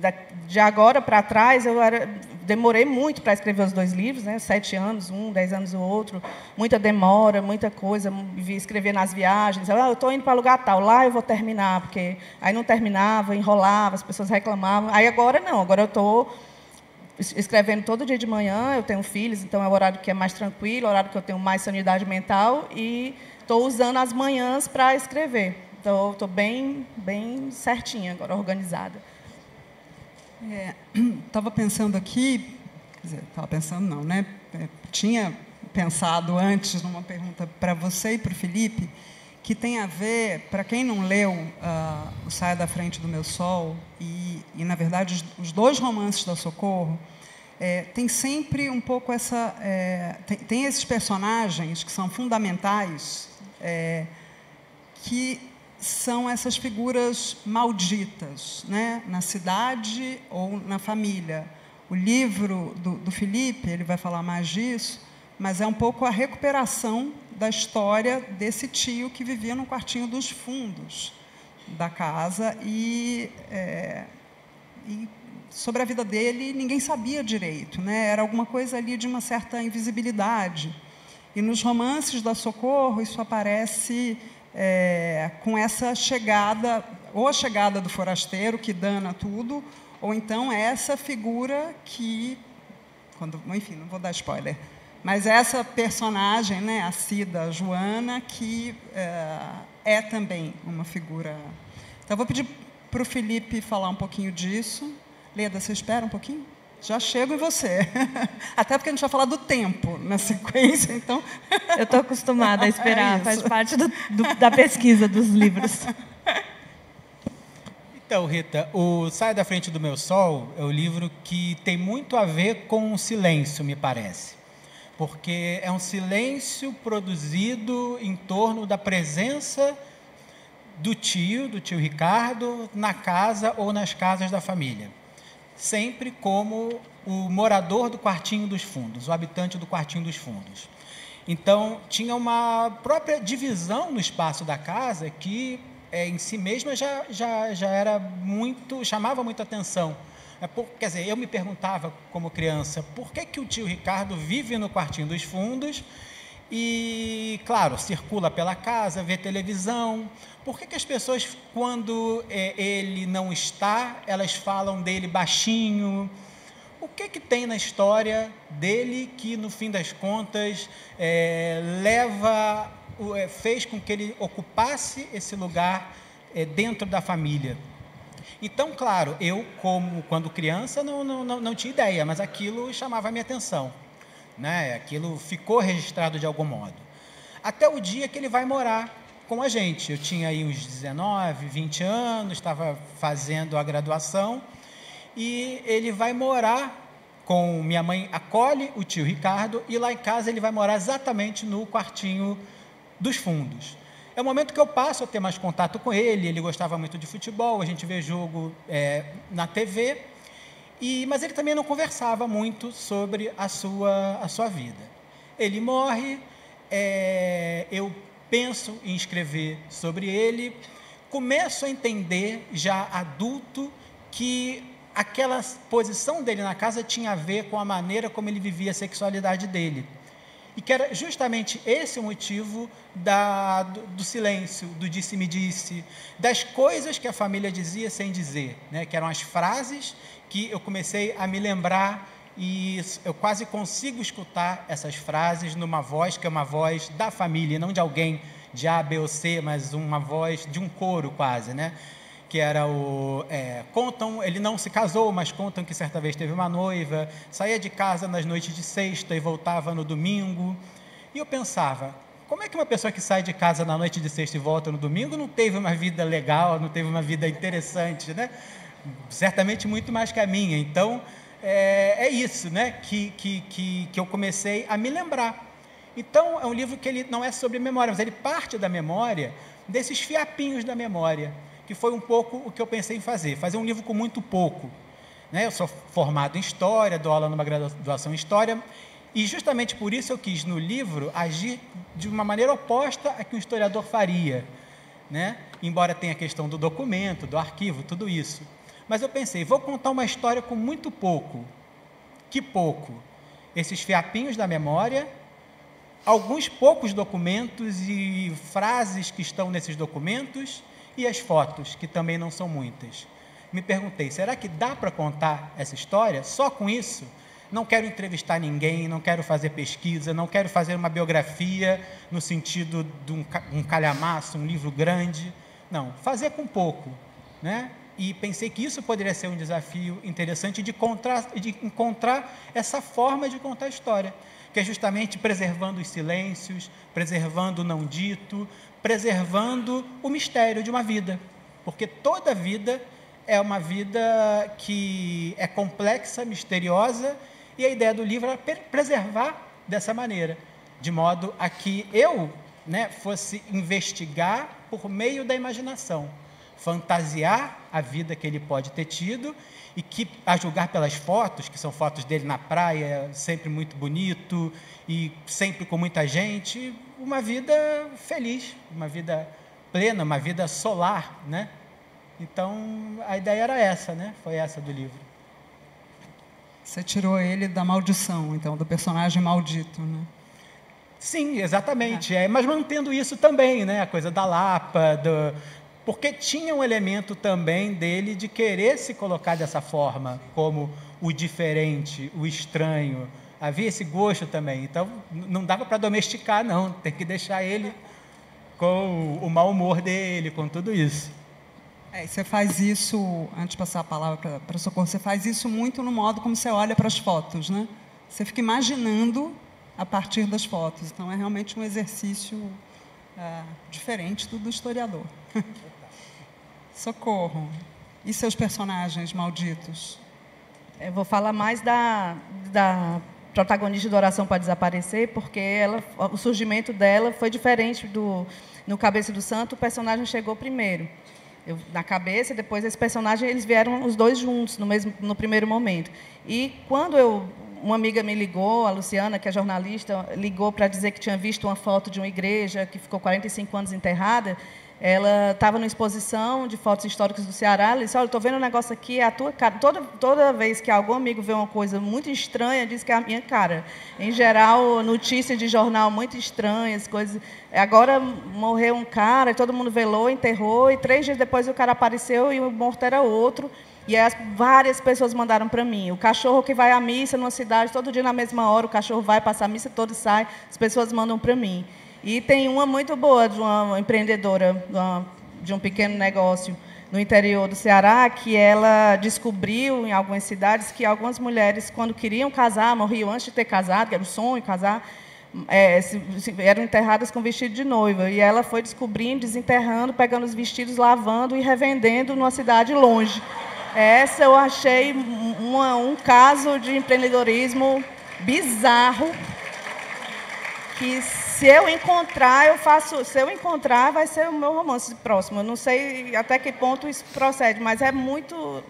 de agora para trás, eu era, demorei muito para escrever os dois livros, né? sete anos, um, dez anos o outro, muita demora, muita coisa, escrever nas viagens, ah, eu estou indo para lugar tal, lá eu vou terminar, porque aí não terminava, enrolava, as pessoas reclamavam. Aí agora não, agora eu estou escrevendo todo dia de manhã, eu tenho filhos, então é o horário que é mais tranquilo, o horário que eu tenho mais sanidade mental, e estou usando as manhãs para escrever. Então, estou bem, bem certinha agora, organizada. Estava é, pensando aqui, estava pensando não, né? É, tinha pensado antes numa pergunta para você e para o Felipe, que tem a ver, para quem não leu uh, O Saia da Frente do Meu Sol, e, e na verdade, os, os dois romances da Socorro, é, tem sempre um pouco essa. É, tem, tem, esses personagens que são fundamentais, é, que são essas figuras malditas, né? na cidade ou na família. O livro do, do Felipe, ele vai falar mais disso, mas é um pouco a recuperação da história desse tio que vivia no quartinho dos fundos da casa e, é, e sobre a vida dele ninguém sabia direito, né? Era alguma coisa ali de uma certa invisibilidade. E nos romances da Socorro isso aparece é, com essa chegada, ou a chegada do forasteiro que dana tudo, ou então essa figura que, quando, enfim, não vou dar spoiler, mas essa personagem, né, a Cida Joana, que é, é também uma figura. Então, vou pedir para o Felipe falar um pouquinho disso. Leda, você espera um pouquinho? Já chego em você. Até porque a gente vai falar do tempo na sequência, então. Eu estou acostumada a esperar, é faz parte do, do, da pesquisa dos livros. Então, Rita, o Sai da Frente do Meu Sol é o livro que tem muito a ver com o silêncio, me parece. Porque é um silêncio produzido em torno da presença do tio, do tio Ricardo, na casa ou nas casas da família sempre como o morador do quartinho dos fundos, o habitante do quartinho dos fundos. Então, tinha uma própria divisão no espaço da casa que, é, em si mesma, já, já, já era muito, chamava muita atenção. É por, quer dizer, eu me perguntava, como criança, por que, que o tio Ricardo vive no quartinho dos fundos e, claro, circula pela casa, vê televisão. Por que, que as pessoas, quando é, ele não está, elas falam dele baixinho? O que, que tem na história dele que, no fim das contas, é, leva, é, fez com que ele ocupasse esse lugar é, dentro da família? Então, claro, eu, como quando criança, não, não, não, não tinha ideia, mas aquilo chamava a minha atenção né? Aquilo ficou registrado de algum modo. Até o dia que ele vai morar com a gente. Eu tinha aí uns 19, 20 anos, estava fazendo a graduação e ele vai morar com minha mãe acolhe o tio Ricardo e lá em casa ele vai morar exatamente no quartinho dos fundos. É o momento que eu passo a ter mais contato com ele. Ele gostava muito de futebol, a gente vê jogo é, na TV e, mas ele também não conversava muito sobre a sua, a sua vida. Ele morre, é, eu penso em escrever sobre ele, começo a entender, já adulto, que aquela posição dele na casa tinha a ver com a maneira como ele vivia a sexualidade dele. E que era justamente esse o motivo da, do, do, silêncio, do disse-me-disse, -disse, das coisas que a família dizia sem dizer, né? que eram as frases que eu comecei a me lembrar e eu quase consigo escutar essas frases numa voz que é uma voz da família, não de alguém de A, B ou C, mas uma voz de um coro quase, né? Que era o. É, contam, ele não se casou, mas contam que certa vez teve uma noiva, saía de casa nas noites de sexta e voltava no domingo. E eu pensava, como é que uma pessoa que sai de casa na noite de sexta e volta no domingo não teve uma vida legal, não teve uma vida interessante, né? certamente muito mais que a minha. Então, é, é isso né, que, que, que, que eu comecei a me lembrar. Então, é um livro que ele não é sobre memória, mas ele parte da memória, desses fiapinhos da memória, que foi um pouco o que eu pensei em fazer, fazer um livro com muito pouco. Né? Eu sou formado em História, dou aula numa graduação em História, e justamente por isso eu quis, no livro, agir de uma maneira oposta a que um historiador faria. Né? Embora tenha a questão do documento, do arquivo, tudo isso. Mas eu pensei, vou contar uma história com muito pouco. Que pouco? Esses fiapinhos da memória, alguns poucos documentos e frases que estão nesses documentos e as fotos, que também não são muitas. Me perguntei, será que dá para contar essa história só com isso? Não quero entrevistar ninguém, não quero fazer pesquisa, não quero fazer uma biografia no sentido de um, calhamaço, um livro grande. Não, fazer com pouco. Né? E pensei que isso poderia ser um desafio interessante de de encontrar essa forma de contar a história, que é justamente preservando os silêncios, preservando o não dito, preservando o mistério de uma vida, porque toda vida é uma vida que é complexa, misteriosa E a ideia do livro era preservar dessa maneira, de modo a que eu né, fosse investigar por meio da imaginação, fantasiar a vida que ele pode ter tido e que, a julgar pelas fotos, que são fotos dele na praia, sempre muito bonito e sempre com muita gente, uma vida feliz, uma vida plena, uma vida solar, né? Então, a ideia era essa, né? Foi essa do livro. Você tirou ele da maldição, então, do personagem maldito, né? Sim, exatamente. É. é mas mantendo isso também, né? A coisa da Lapa, do... porque tinha um elemento também dele de querer se colocar dessa forma, como o diferente, o estranho. Havia esse gosto também. Então, não dava para domesticar, não. Tem que deixar ele com o mau humor dele, com tudo isso. É, você faz isso, antes de passar a palavra para Socorro, você faz isso muito no modo como você olha para as fotos, né? Você fica imaginando a partir das fotos. Então, é realmente um exercício é, diferente do, do historiador. Socorro. E seus personagens malditos? Eu vou falar mais da, da protagonista do Oração para Desaparecer, porque ela, o surgimento dela foi diferente do no Cabeça do Santo. O personagem chegou primeiro eu, na cabeça, depois esse personagem, eles vieram os dois juntos no mesmo no primeiro momento. E quando eu uma amiga me ligou, a Luciana, que é jornalista, ligou para dizer que tinha visto uma foto de uma igreja que ficou 45 anos enterrada. Ela estava numa exposição de fotos históricas do Ceará. Ela disse: Olha, estou vendo um negócio aqui, é a tua cara. Toda, toda vez que algum amigo vê uma coisa muito estranha, diz que é a minha cara. Em geral, notícias de jornal muito estranhas, coisas. Agora morreu um cara, todo mundo velou, enterrou, e três dias depois o cara apareceu e o morto era outro. E as, várias pessoas mandaram para mim. O cachorro que vai à missa numa cidade, todo dia na mesma hora, o cachorro vai passar a missa toda e sai, as pessoas mandam para mim. E tem uma muito boa de uma empreendedora de, uma, de um pequeno negócio no interior do Ceará, que ela descobriu em algumas cidades que algumas mulheres, quando queriam casar, morriam antes de ter casado, que era o sonho casar, é, se, se, eram enterradas com vestido de noiva. E ela foi descobrindo, desenterrando, pegando os vestidos, lavando e revendendo numa cidade longe. Essa eu achei uma, um caso de empreendedorismo bizarro que se eu encontrar, eu faço. Se eu encontrar, vai ser o meu romance próximo. Eu não sei até que ponto isso procede, mas é muito.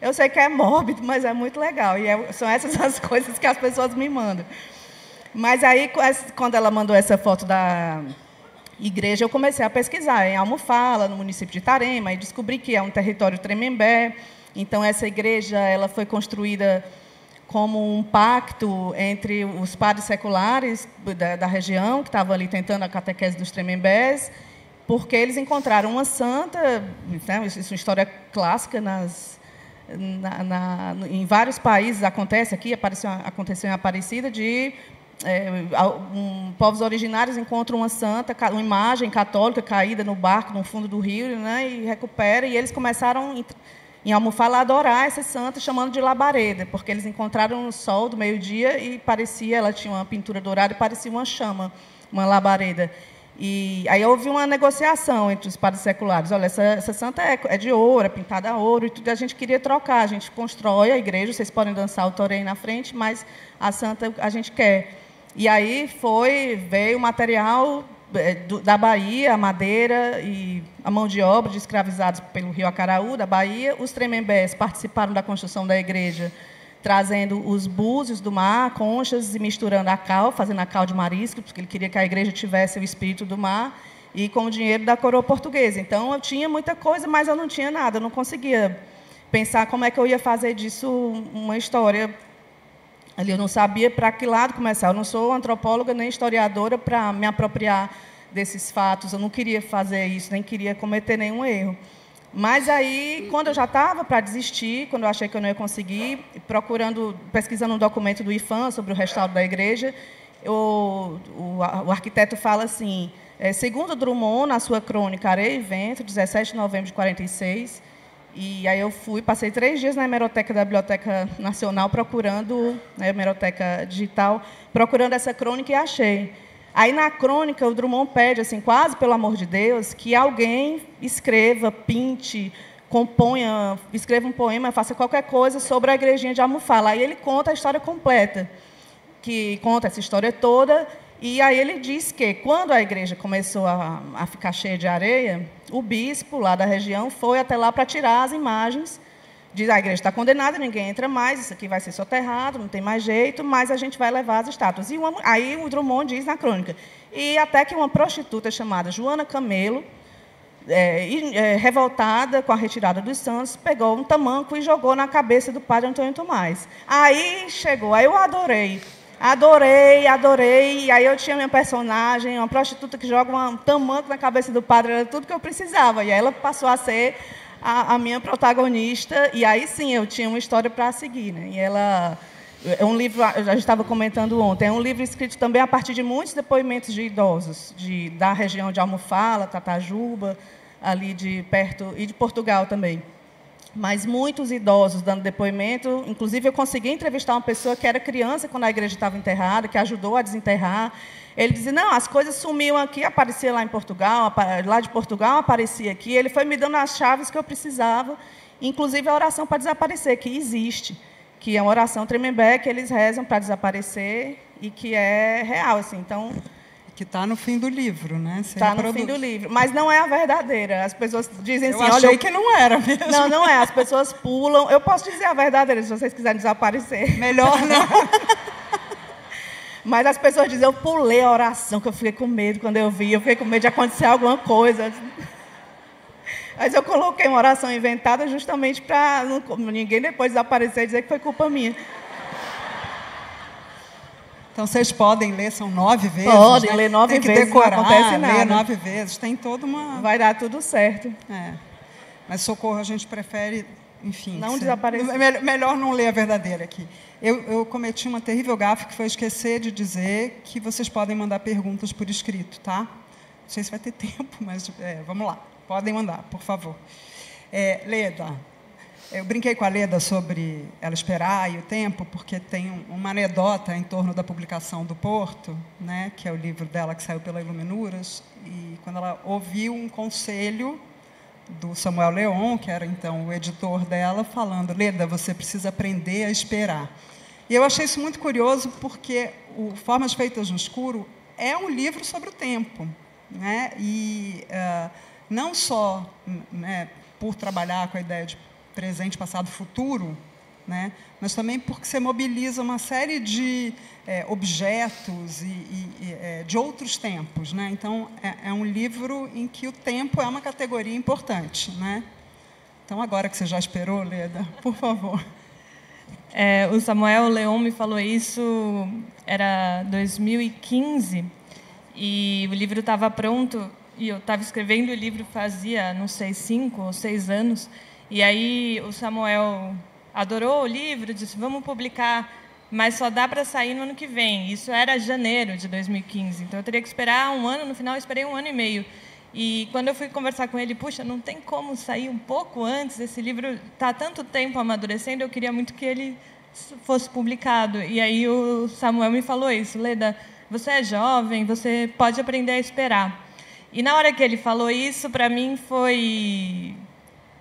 Eu sei que é mórbido, mas é muito legal. E é, são essas as coisas que as pessoas me mandam. Mas aí, quando ela mandou essa foto da igreja, eu comecei a pesquisar em Almofala, no município de Tarema, e descobri que é um território tremembé. Então, essa igreja ela foi construída como um pacto entre os padres seculares da, da região, que estavam ali tentando a catequese dos tremembés, porque eles encontraram uma santa, né, isso é uma história clássica nas, na, na, em vários países acontece aqui, apareceu, aconteceu em Aparecida, de é, um, povos originários encontram uma santa, uma imagem católica caída no barco no fundo do rio, né, e recupera, e eles começaram em Almofala adorar essa santa, chamando de labareda, porque eles encontraram no sol do meio-dia e parecia, ela tinha uma pintura dourada e parecia uma chama, uma labareda. E aí houve uma negociação entre os padres seculares. Olha, essa, essa santa é, é, de ouro, é pintada a ouro, e tudo, a gente queria trocar. A gente constrói a igreja, vocês podem dançar o torém na frente, mas a santa a gente quer. E aí foi, veio o material da Bahia, a madeira e a mão de obra de escravizados pelo rio Acaraú, da Bahia. Os tremembés participaram da construção da igreja, trazendo os búzios do mar, conchas e misturando a cal, fazendo a cal de marisco, porque ele queria que a igreja tivesse o espírito do mar, e com o dinheiro da coroa portuguesa. Então, eu tinha muita coisa, mas eu não tinha nada, eu não conseguia pensar como é que eu ia fazer disso uma história Ali eu não sabia para que lado começar. Eu não sou antropóloga nem historiadora para me apropriar desses fatos. Eu não queria fazer isso, nem queria cometer nenhum erro. Mas aí, quando eu já estava para desistir, quando eu achei que eu não ia conseguir, procurando, pesquisando um documento do IFAM sobre o restauro da igreja, eu, o, o, arquiteto fala assim: é, segundo Drummond, na sua crônica Areia e Vento, 17 de novembro de 46, e aí eu fui, passei três dias na hemeroteca da Biblioteca Nacional procurando, na hemeroteca digital, procurando essa crônica e achei. Aí na crônica o Drummond pede, assim, quase pelo amor de Deus, que alguém escreva, pinte componha, escreva um poema, faça qualquer coisa sobre a igrejinha de Almofala. Aí ele conta a história completa, que conta essa história toda. E aí ele diz que, quando a igreja começou a, a ficar cheia de areia, o bispo lá da região foi até lá para tirar as imagens. Diz, a igreja está condenada, ninguém entra mais, isso aqui vai ser soterrado, não tem mais jeito, mas a gente vai levar as estátuas. E uma, aí o Drummond diz na crônica. E até que uma prostituta chamada Joana Camelo, é, é, revoltada com a retirada dos santos, pegou um tamanco e jogou na cabeça do padre Antônio Tomás. Aí chegou, aí eu adorei. Adorei, adorei. E aí eu tinha minha personagem, uma prostituta que joga um tamanco na cabeça do padre, era tudo que eu precisava. E aí ela passou a ser a, a minha protagonista. E aí sim, eu tinha uma história para seguir. Né? E ela é um livro, eu já estava comentando ontem, é um livro escrito também a partir de muitos depoimentos de idosos, de, da região de Almofala, Tatajuba, ali de perto, e de Portugal também. Mas muitos idosos dando depoimento, inclusive eu consegui entrevistar uma pessoa que era criança quando a igreja estava enterrada, que ajudou a desenterrar. Ele dizia: Não, as coisas sumiam aqui, aparecia lá em Portugal, lá de Portugal aparecia aqui. Ele foi me dando as chaves que eu precisava, inclusive a oração para desaparecer, que existe que é uma oração Tremembé que eles rezam para desaparecer e que é real, assim. Então, que está no fim do livro, né? Está no fim do livro, mas não é a verdadeira. As pessoas dizem eu assim, achei olha, que não era mesmo. Não, não é. As pessoas pulam. Eu posso dizer a verdadeira se vocês quiserem desaparecer. Melhor não. mas as pessoas dizem, eu pulei a oração, que eu fiquei com medo quando eu vi. Eu fiquei com medo de acontecer alguma coisa. Mas eu coloquei uma oração inventada justamente para ninguém depois desaparecer e dizer que foi culpa minha. Então vocês podem ler, são nove vezes. Podem né? ler nove Tem que vezes, decorar, não acontece nada. Ler nove vezes, tem toda uma. Vai dar tudo certo. É. Mas socorro a gente prefere, enfim. Não desaparecer. Melhor, melhor não ler a verdadeira aqui. Eu, eu cometi uma terrível gafe que foi esquecer de dizer que vocês podem mandar perguntas por escrito, tá? Não sei se vai ter tempo, mas é, vamos lá. Podem mandar, por favor. É, Leda, eu brinquei com a Leda sobre ela esperar e o tempo, porque tem uma anedota em torno da publicação do Porto, né, que é o livro dela que saiu pela Iluminuras, e quando ela ouviu um conselho do Samuel Leon, que era então o editor dela, falando: Leda, você precisa aprender a esperar. E eu achei isso muito curioso, porque o Formas Feitas no Escuro é um livro sobre o tempo. Né? E. Uh, não só né, por trabalhar com a ideia de presente, passado, futuro, né, mas também porque você mobiliza uma série de é, objetos e, e, é, de outros tempos. Né? Então, é, é, um livro em que o tempo é uma categoria importante. Né? Então, agora que você já esperou, Leda, por favor. É, o Samuel Leon me falou isso, era 2015, e o livro estava pronto e eu estava escrevendo o livro fazia, não sei, cinco ou seis anos, e aí o Samuel adorou o livro, disse, vamos publicar, mas só dá para sair no ano que vem. Isso era janeiro de 2015, então eu teria que esperar um ano, no final eu esperei um ano e meio. E quando eu fui conversar com ele, puxa, não tem como sair um pouco antes, esse livro está tanto tempo amadurecendo, eu queria muito que ele fosse publicado. E aí o Samuel me falou isso, Leda, você é jovem, você pode aprender a esperar. E na hora que ele falou isso, para mim foi.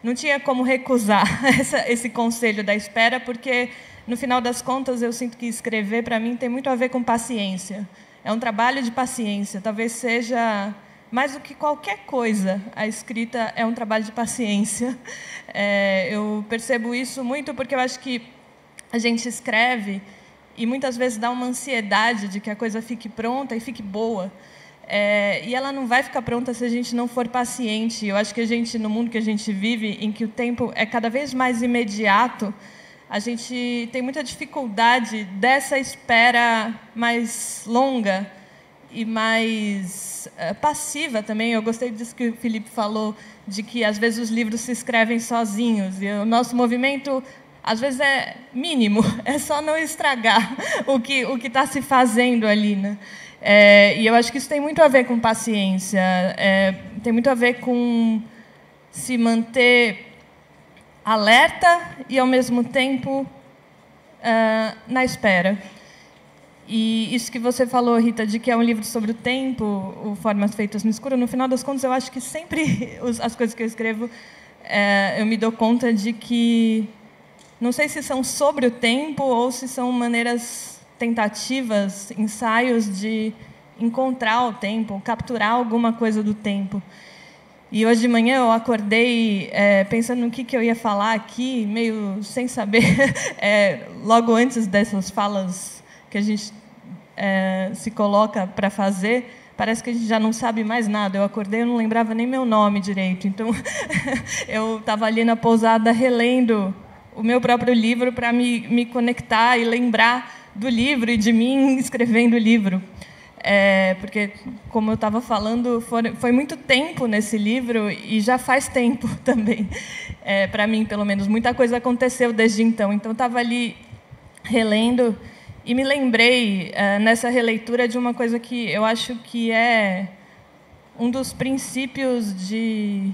Não tinha como recusar essa, esse conselho da espera, porque, no final das contas, eu sinto que escrever, para mim, tem muito a ver com paciência. É um trabalho de paciência. Talvez seja mais do que qualquer coisa, a escrita é um trabalho de paciência. É, eu percebo isso muito porque eu acho que a gente escreve e muitas vezes dá uma ansiedade de que a coisa fique pronta e fique boa. É, e ela não vai ficar pronta se a gente não for paciente. Eu acho que a gente, no mundo que a gente vive, em que o tempo é cada vez mais imediato, a gente tem muita dificuldade dessa espera mais longa e mais é, passiva também. Eu gostei disso que o Felipe falou, de que às vezes os livros se escrevem sozinhos. E o nosso movimento às vezes é mínimo, é só não estragar o que o que está se fazendo ali, né? É, e eu acho que isso tem muito a ver com paciência, é, tem muito a ver com se manter alerta e, ao mesmo tempo, uh, na espera. E isso que você falou, Rita, de que é um livro sobre o tempo, o Formas Feitas no Escuro, no final das contas, eu acho que sempre as coisas que eu escrevo é, eu me dou conta de que não sei se são sobre o tempo ou se são maneiras tentativas, ensaios de encontrar o tempo, capturar alguma coisa do tempo. E hoje de manhã eu acordei é, pensando no que, que eu ia falar aqui, meio sem saber, é, logo antes dessas falas que a gente é, se coloca para fazer, parece que a gente já não sabe mais nada. Eu acordei, eu não lembrava nem meu nome direito. Então, eu estava ali na pousada relendo o meu próprio livro para me, me conectar e lembrar do livro e de mim escrevendo o livro. É, porque, como eu estava falando, foi, muito tempo nesse livro e já faz tempo também, é, para mim, pelo menos. Muita coisa aconteceu desde então. Então, estava ali relendo e me lembrei, é, nessa releitura, de uma coisa que eu acho que é um dos princípios de,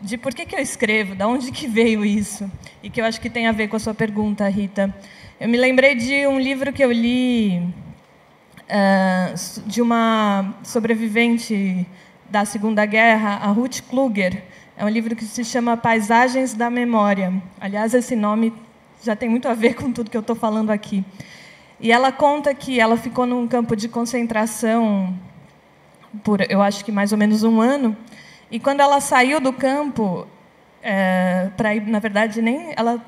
de por que, que eu escrevo, de onde que veio isso, e que eu acho que tem a ver com a sua pergunta, Rita. Eu me lembrei de um livro que eu li uh, de uma sobrevivente da Segunda Guerra, a Ruth Kluger. É um livro que se chama Paisagens da Memória. Aliás, esse nome já tem muito a ver com tudo que eu estou falando aqui. E ela conta que ela ficou num campo de concentração por, eu acho que mais ou menos um ano. E quando ela saiu do campo, é, para ir, na verdade, nem ela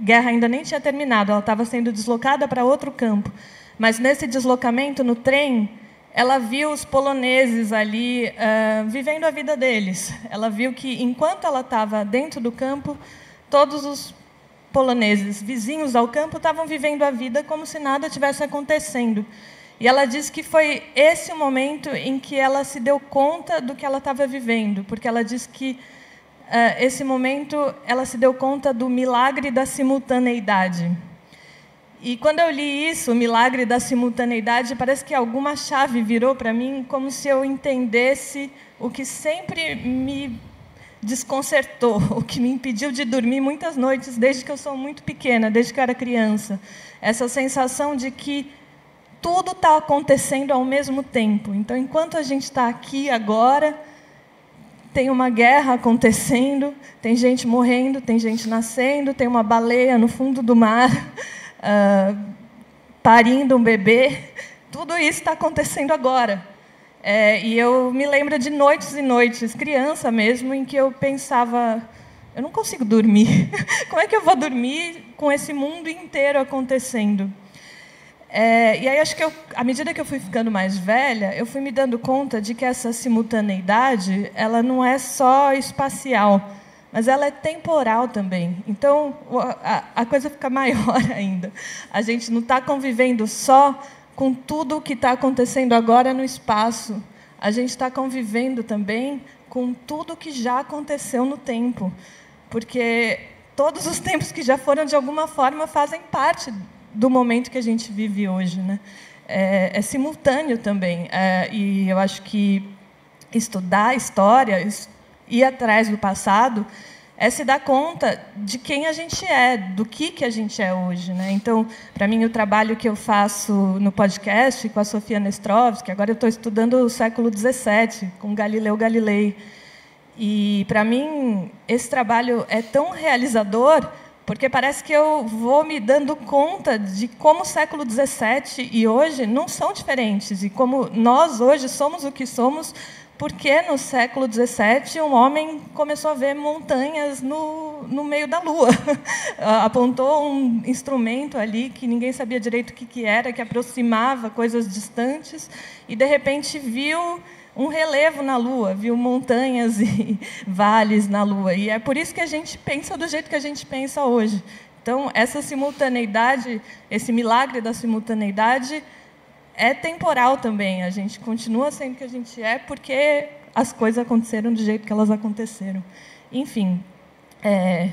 guerra ainda nem tinha terminado, ela estava sendo deslocada para outro campo. Mas nesse deslocamento no trem, ela viu os poloneses ali uh, vivendo a vida deles. Ela viu que, enquanto ela estava dentro do campo, todos os poloneses vizinhos ao campo estavam vivendo a vida como se nada tivesse acontecendo. E ela diz que foi esse o momento em que ela se deu conta do que ela estava vivendo, porque ela diz que esse momento ela se deu conta do milagre da simultaneidade. E quando eu li isso, o milagre da simultaneidade, parece que alguma chave virou para mim, como se eu entendesse o que sempre me desconcertou, o que me impediu de dormir muitas noites desde que eu sou muito pequena, desde que eu era criança. Essa sensação de que tudo está acontecendo ao mesmo tempo. Então, enquanto a gente está aqui agora, tem uma guerra acontecendo, tem gente morrendo, tem gente nascendo, tem uma baleia no fundo do mar uh, parindo um bebê, tudo isso está acontecendo agora. É, e eu me lembro de noites e noites, criança mesmo, em que eu pensava: eu não consigo dormir. Como é que eu vou dormir com esse mundo inteiro acontecendo? É, e aí acho que eu, à medida que eu fui ficando mais velha, eu fui me dando conta de que essa simultaneidade ela não é só espacial mas ela é temporal também. Então, a, a coisa fica maior ainda. A gente não está convivendo só com tudo o que está acontecendo agora no espaço. A gente está convivendo também com tudo o que já aconteceu no tempo. Porque todos os tempos que já foram, de alguma forma, fazem parte do momento que a gente vive hoje. Né? É, é simultâneo também. É, e eu acho que estudar história, ir atrás do passado é se dar conta de quem a gente é, do que, que a gente é hoje. Né? Então, para mim, o trabalho que eu faço no podcast com a Sofia Nestrovski, agora eu estou estudando o século XVII, com Galileu Galilei. E, para mim, esse trabalho é tão realizador porque parece que eu vou me dando conta de como o século XVII e hoje não são diferentes, e como nós hoje somos o que somos porque no século XVII um homem começou a ver montanhas no, no meio da Lua. Apontou um instrumento ali que ninguém sabia direito o que, que era, que aproximava coisas distantes, e de repente viu um relevo na Lua, viu montanhas e vales na Lua. E é por isso que a gente pensa do jeito que a gente pensa hoje. Então, essa simultaneidade, esse milagre da simultaneidade, é temporal também. A gente continua sendo o que a gente é porque as coisas aconteceram do jeito que elas aconteceram. Enfim, é,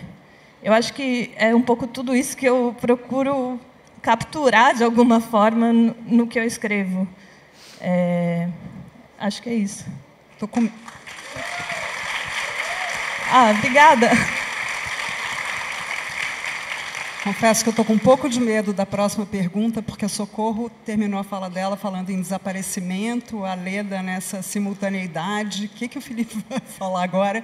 eu acho que é um pouco tudo isso que eu procuro capturar de alguma forma no, no que eu escrevo. É, acho que é isso. Com... Ah, obrigada. Confesso que eu estou com um pouco de medo da próxima pergunta, porque a Socorro terminou a fala dela falando em desaparecimento, a Leda nessa simultaneidade. O que, que o Felipe vai falar agora?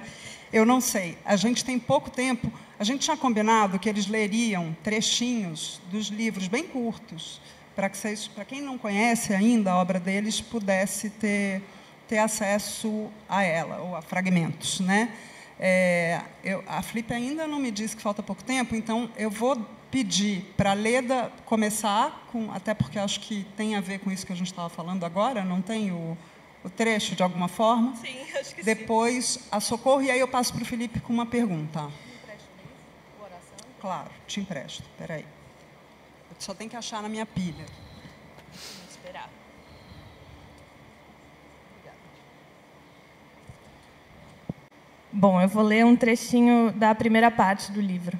Eu não sei. A gente tem pouco tempo. A gente tinha combinado que eles leriam trechinhos dos livros bem curtos, para que vocês, para quem não conhece ainda a obra deles, pudesse ter, ter acesso a ela, ou a fragmentos. Né? É, eu, a Flip ainda não me disse que falta pouco tempo, então eu vou pedir para a Leda começar, com, até porque acho que tem a ver com isso que a gente estava falando agora, não tem o o trecho de alguma forma? Sim, acho que Depois sim. a Socorro, e aí eu passo para o Felipe com uma pergunta. Claro, te empresto. Espera aí. Só tenho que achar na minha pilha. Vou esperar. Bom, eu vou ler um trechinho da primeira parte do livro.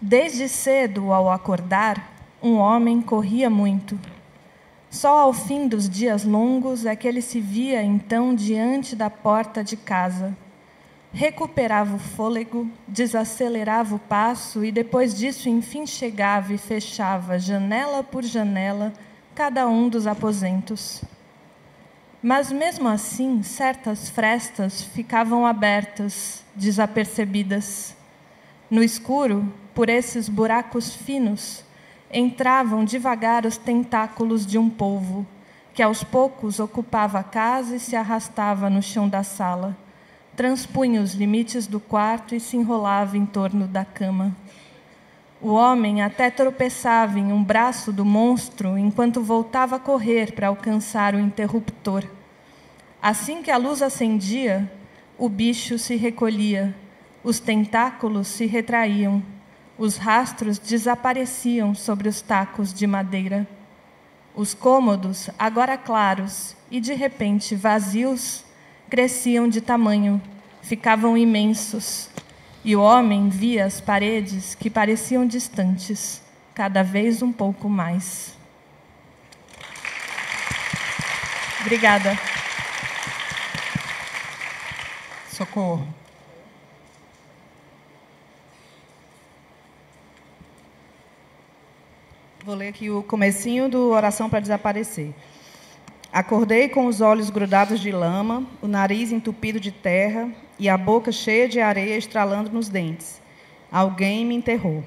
Desde cedo, ao acordar, um homem corria muito só ao fim dos dias longos é que ele se via então diante da porta de casa. Recuperava o fôlego, desacelerava o passo e depois disso, enfim, chegava e fechava, janela por janela, cada um dos aposentos. Mas mesmo assim, certas frestas ficavam abertas, desapercebidas. No escuro, por esses buracos finos, entravam devagar os tentáculos de um polvo, que aos poucos ocupava a casa e se arrastava no chão da sala, transpunha os limites do quarto e se enrolava em torno da cama. O homem até tropeçava em um braço do monstro enquanto voltava a correr para alcançar o interruptor. Assim que a luz acendia, o bicho se recolhia, os tentáculos se retraíam os rastros desapareciam sobre os tacos de madeira. Os cômodos, agora claros e de repente vazios, cresciam de tamanho, ficavam imensos, e o homem via as paredes que pareciam distantes, cada vez um pouco mais. Obrigada. Socorro. Vou ler aqui o comecinho do Oração para Desaparecer. Acordei com os olhos grudados de lama, o nariz entupido de terra e a boca cheia de areia estralando nos dentes. Alguém me enterrou.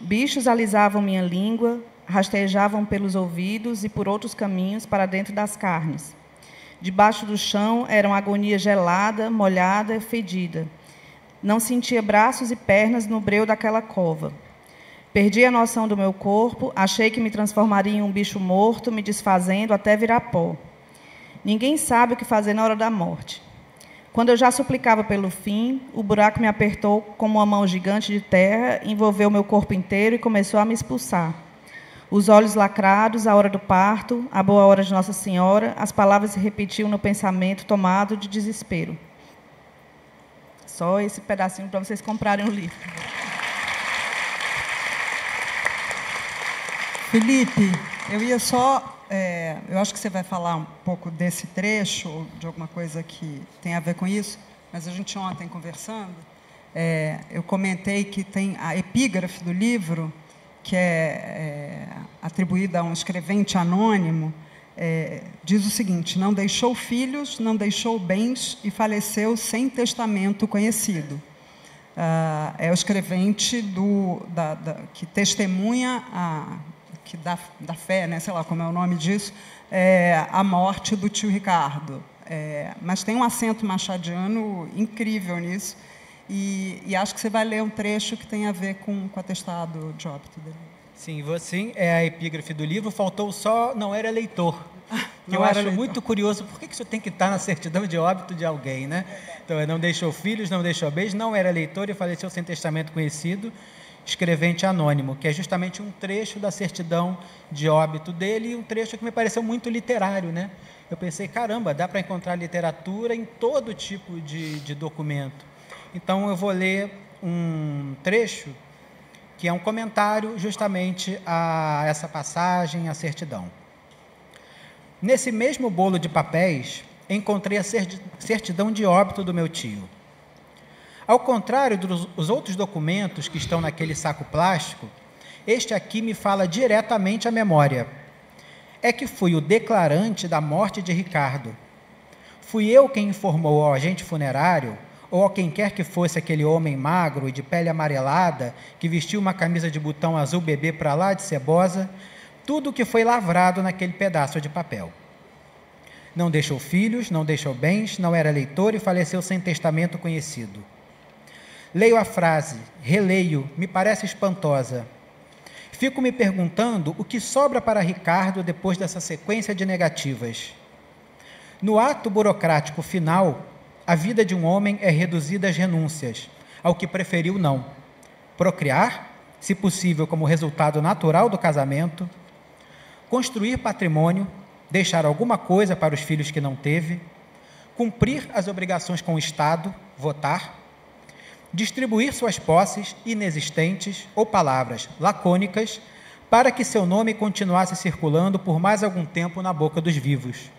Bichos alisavam minha língua, rastejavam pelos ouvidos e por outros caminhos para dentro das carnes. Debaixo do chão era uma agonia gelada, molhada, fedida. Não sentia braços e pernas no breu daquela cova. Perdi a noção do meu corpo, achei que me transformaria em um bicho morto, me desfazendo até virar pó. Ninguém sabe o que fazer na hora da morte. Quando eu já suplicava pelo fim, o buraco me apertou como uma mão gigante de terra, envolveu meu corpo inteiro e começou a me expulsar. Os olhos lacrados, a hora do parto, a boa hora de Nossa Senhora, as palavras se repetiam no pensamento tomado de desespero. Só esse pedacinho para vocês comprarem o livro. Felipe, eu ia só. É, eu acho que você vai falar um pouco desse trecho, ou de alguma coisa que tem a ver com isso, mas a gente ontem conversando, é, eu comentei que tem a epígrafe do livro, que é, é atribuída a um escrevente anônimo, é, diz o seguinte: não deixou filhos, não deixou bens e faleceu sem testamento conhecido. Uh, é o escrevente do, da, da, que testemunha a, que dá, dá fé, né, sei lá como é o nome disso, é, a morte do tio Ricardo. É, mas tem um acento machadiano incrível nisso, e, e, acho que você vai ler um trecho que tem a ver com, com o atestado de óbito dele. Sim, você é a epígrafe do livro, faltou só não era leitor. Que eu acho leitor. muito curioso, por que isso tem que estar na certidão de óbito de alguém, né? Então, não deixou filhos, não deixou bens, não era leitor e faleceu sem testamento conhecido escrevente anônimo, que é justamente um trecho da certidão de óbito dele, um trecho que me pareceu muito literário, né? Eu pensei, caramba, dá para encontrar literatura em todo tipo de, de documento. Então eu vou ler um trecho que é um comentário justamente a essa passagem, a certidão. Nesse mesmo bolo de papéis, encontrei a certidão de óbito do meu tio. Ao contrário dos outros documentos que estão naquele saco plástico, este aqui me fala diretamente à memória. É que fui o declarante da morte de Ricardo. Fui eu quem informou ao agente funerário ou a quem quer que fosse aquele homem magro e de pele amarelada, que vestiu uma camisa de botão azul bebê para lá de cebosa, tudo o que foi lavrado naquele pedaço de papel. Não deixou filhos, não deixou bens, não era leitor e faleceu sem testamento conhecido. Leio a frase, releio, me parece espantosa. Fico me perguntando o que sobra para Ricardo depois dessa sequência de negativas. No ato burocrático final, a vida de um homem é reduzida às renúncias, ao que preferiu não. Procriar, se possível como resultado natural do casamento, construir patrimônio, deixar alguma coisa para os filhos que não teve, cumprir as obrigações com o Estado, votar, distribuir suas posses inexistentes ou palavras lacônicas para que seu nome continuasse circulando por mais algum tempo na boca dos vivos.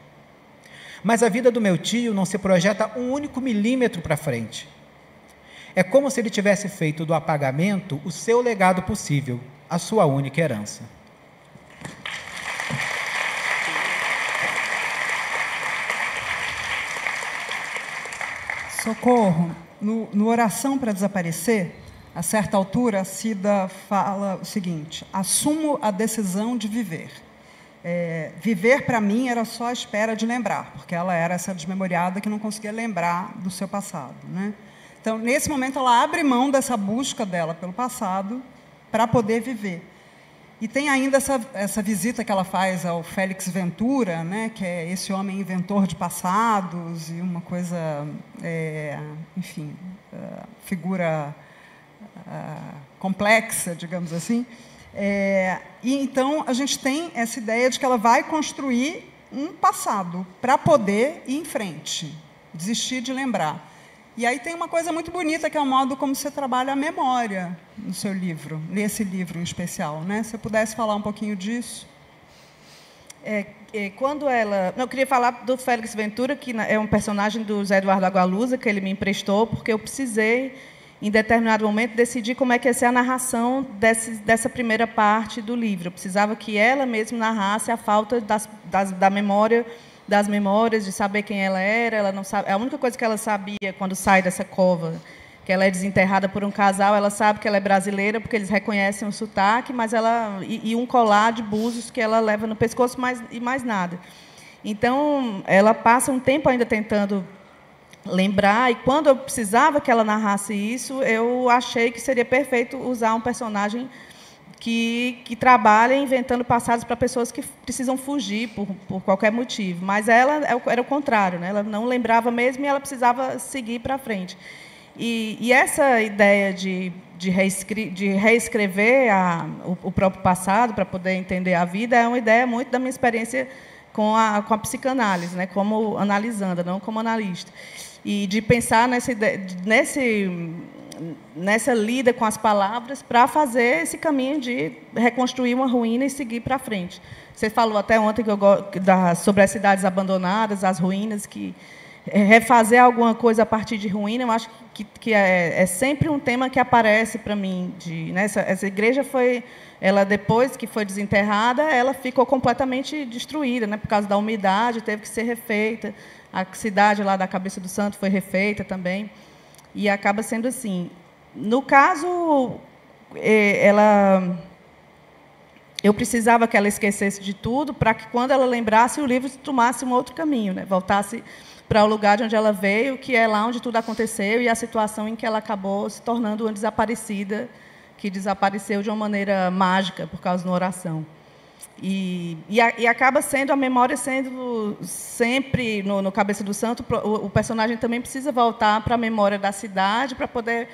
Mas a vida do meu tio não se projeta um único milímetro para frente. É como se ele tivesse feito do apagamento o seu legado possível, a sua única herança. Socorro. No, no Oração para Desaparecer, a certa altura, a Cida fala o seguinte: assumo a decisão de viver. É, viver para mim era só a espera de lembrar, porque ela era essa desmemoriada que não conseguia lembrar do seu passado. Né? Então, nesse momento, ela abre mão dessa busca dela pelo passado para poder viver. E tem ainda essa, essa visita que ela faz ao Félix Ventura, né, que é esse homem inventor de passados e uma coisa, é, enfim, uh, figura uh, complexa, digamos assim. É, e então a gente tem essa ideia de que ela vai construir um passado para poder ir em frente, desistir de lembrar. E aí tem uma coisa muito bonita que é o modo como você trabalha a memória no seu livro, nesse livro em especial, né? Se você pudesse falar um pouquinho disso. É, é, quando ela, não, eu queria falar do Félix Ventura, que é um personagem do Zé Eduardo Agualusa que ele me emprestou, porque eu precisei em determinado momento, decidir como é que ia ser a narração desse, dessa primeira parte do livro. Eu precisava que ela mesma narrasse a falta das, das, da memória, das memórias, de saber quem ela era. Ela não sabe, a única coisa que ela sabia quando sai dessa cova, que ela é desenterrada por um casal, ela sabe que ela é brasileira porque eles reconhecem o sotaque, mas ela e, e um colar de búzios que ela leva no pescoço, mais e mais nada. Então, ela passa um tempo ainda tentando lembrar, e quando eu precisava que ela narrasse isso, eu achei que seria perfeito usar um personagem que, que trabalha inventando passados para pessoas que precisam fugir por, por qualquer motivo. Mas ela é era o contrário, né? ela não lembrava mesmo e ela precisava seguir para frente. E, e, essa ideia de, de, reescre de reescrever a, o, o próprio passado para poder entender a vida é uma ideia muito da minha experiência com a, com a psicanálise, né? como analisando, não como analista e de pensar nessa, nesse, nessa lida com as palavras para fazer esse caminho de reconstruir uma ruína e seguir para frente. Você falou até ontem que eu, da, sobre as cidades abandonadas, as ruínas, que refazer alguma coisa a partir de ruína, eu acho que, que é, é sempre um tema que aparece para mim. De, né, essa, essa igreja foi, ela depois que foi desenterrada, ela ficou completamente destruída, né, por causa da umidade, teve que ser refeita. A cidade lá da Cabeça do Santo foi refeita também. E acaba sendo assim. No caso, é, ela eu precisava que ela esquecesse de tudo para que quando ela lembrasse o livro tomasse um outro caminho, né? voltasse para o lugar de onde ela veio, que é lá onde tudo aconteceu e a situação em que ela acabou se tornando uma desaparecida, que desapareceu de uma maneira mágica por causa da oração. E, e, a, e, acaba sendo a memória sendo sempre no, no cabeça do santo o, o, personagem também precisa voltar para a memória da cidade para poder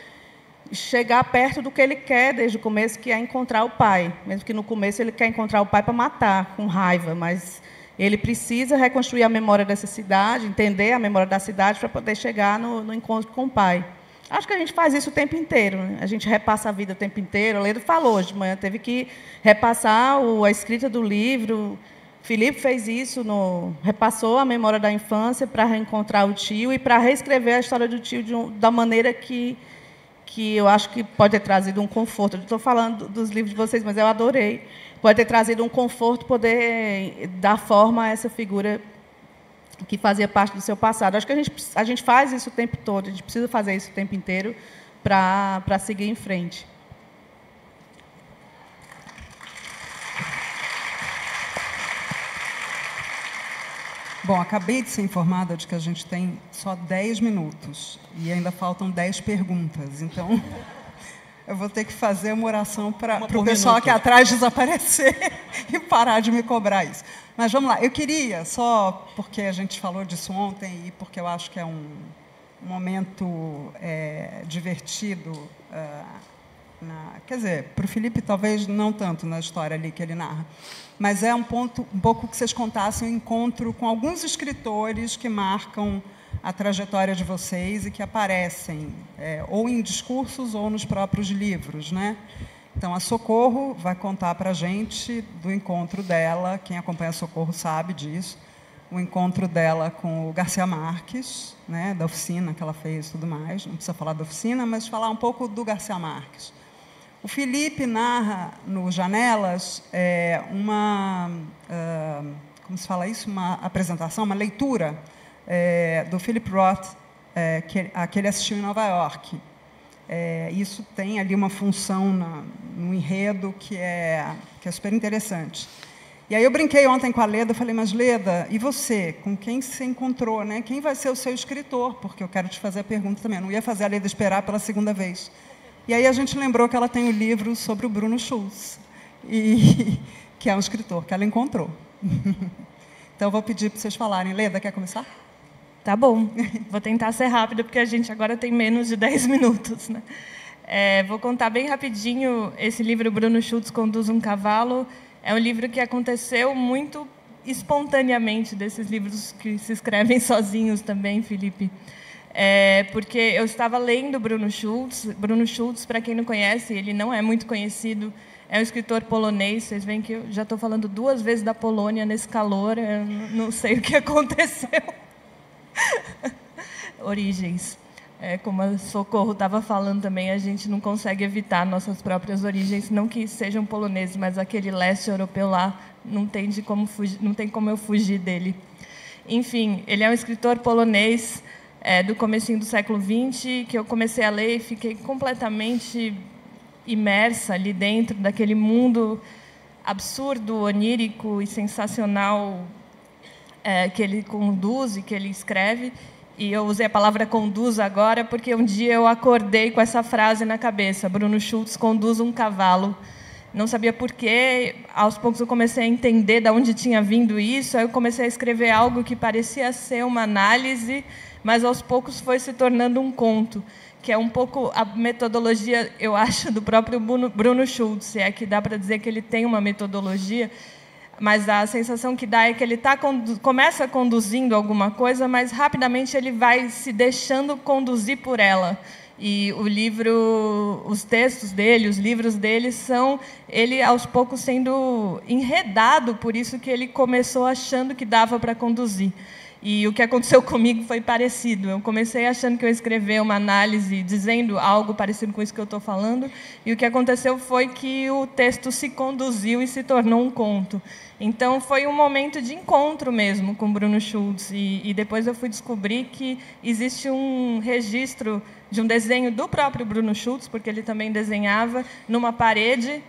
chegar perto do que ele quer desde o começo que é encontrar o pai. Mesmo que no começo ele quer encontrar o pai para matar com raiva mas ele precisa reconstruir a memória dessa cidade entender a memória da cidade para poder chegar no, no encontro com o pai Acho que a gente faz isso o tempo inteiro. Né? A gente repassa a vida o tempo inteiro. O Leandro falou hoje de manhã, teve que repassar o, a escrita do livro. Felipe fez isso, no, repassou a memória da infância para reencontrar o tio e para reescrever a história do tio um, da maneira que, que eu acho que pode ter trazido um conforto. Estou falando dos livros de vocês, mas eu adorei. Pode ter trazido um conforto, poder dar forma a essa figura que fazia parte do seu passado. Acho que a gente, a gente faz isso o tempo todo, a gente precisa fazer isso o tempo inteiro para seguir em frente. Bom, acabei de ser informada de que a gente tem só 10 minutos e ainda faltam 10 perguntas. Então, eu vou ter que fazer uma oração para o pessoal aqui atrás desaparecer e parar de me cobrar isso. Mas vamos lá. Eu queria, só porque a gente falou disso ontem e porque eu acho que é um momento é, divertido. Uh, na, quer dizer, para o Felipe talvez não tanto na história ali que ele narra, mas é um ponto um pouco que vocês contassem um encontro com alguns escritores que marcam a trajetória de vocês e que aparecem é, ou em discursos ou nos próprios livros, né? Então a Socorro vai contar para a gente do encontro dela. Quem acompanha a Socorro sabe disso. O encontro dela com o Garcia Marques, né, da oficina que ela fez, tudo mais. Não precisa falar da oficina, mas falar um pouco do Garcia Marques. O Felipe narra no Janelas é, uma, uh, como se fala isso, uma apresentação, uma leitura é, do Philip Roth, é, que, a que ele assistiu em Nova York. É, isso tem ali uma função na, no enredo que é, que é super interessante. E aí eu brinquei ontem com a Leda, falei, mas Leda, e você? Com quem você encontrou? Né? Quem vai ser o seu escritor? Porque eu quero te fazer a pergunta também. Eu não ia fazer a Leda esperar pela segunda vez. E aí a gente lembrou que ela tem o um livro sobre o Bruno Schulz, e, que é um escritor que ela encontrou. então, eu vou pedir para vocês falarem. Leda, quer começar? Tá bom. Vou tentar ser rápida, porque a gente agora tem menos de 10 minutos. Né? É, vou contar bem rapidinho. Esse livro, Bruno Schultz Conduz um Cavalo, é um livro que aconteceu muito espontaneamente, desses livros que se escrevem sozinhos também, Felipe. É, porque eu estava lendo Bruno Schultz. Bruno Schultz, para quem não conhece, ele não é muito conhecido. É um escritor polonês. Vocês veem que eu já estou falando duas vezes da Polônia nesse calor. Eu não sei o que aconteceu. Origens. É, como a Socorro estava falando também, a gente não consegue evitar nossas próprias origens, não que sejam poloneses, mas aquele leste europeu lá não tem, de como, fugir, não tem como eu fugir dele. Enfim, ele é um escritor polonês é, do comecinho do século XX, que eu comecei a ler e fiquei completamente imersa ali dentro daquele mundo absurdo, onírico e sensacional é, que ele conduz e que ele escreve. E eu usei a palavra conduz agora porque um dia eu acordei com essa frase na cabeça: Bruno Schultz conduz um cavalo. Não sabia porquê. Aos poucos eu comecei a entender de onde tinha vindo isso. Aí eu comecei a escrever algo que parecia ser uma análise, mas aos poucos foi se tornando um conto, que é um pouco a metodologia, eu acho, do próprio Bruno Schultz. É que dá para dizer que ele tem uma metodologia mas a sensação que dá é que ele tá, começa conduzindo alguma coisa, mas rapidamente ele vai se deixando conduzir por ela. E o livro, os textos dele, os livros dele são ele aos poucos sendo enredado por isso que ele começou achando que dava para conduzir. E o que aconteceu comigo foi parecido. Eu comecei achando que eu ia escrever uma análise dizendo algo parecido com isso que eu estou falando, e o que aconteceu foi que o texto se conduziu e se tornou um conto. Então foi um momento de encontro mesmo com Bruno Schultz. E, e depois eu fui descobrir que existe um registro de um desenho do próprio Bruno Schultz, porque ele também desenhava numa parede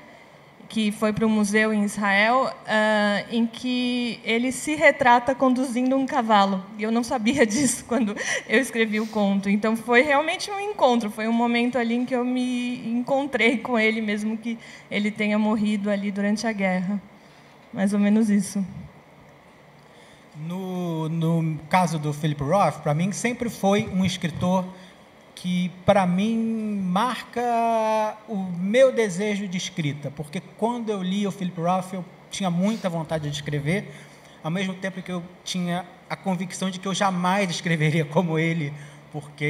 que foi para um museu em Israel, uh, em que ele se retrata conduzindo um cavalo. E eu não sabia disso quando eu escrevi o conto. Então foi realmente um encontro, foi um momento ali em que eu me encontrei com ele, mesmo que ele tenha morrido ali durante a guerra. Mais ou menos isso. No, no caso do Philip Roth, para mim sempre foi um escritor que para mim marca o meu desejo de escrita, porque quando eu li o Philip Roth eu tinha muita vontade de escrever, ao mesmo tempo que eu tinha a convicção de que eu jamais escreveria como ele, porque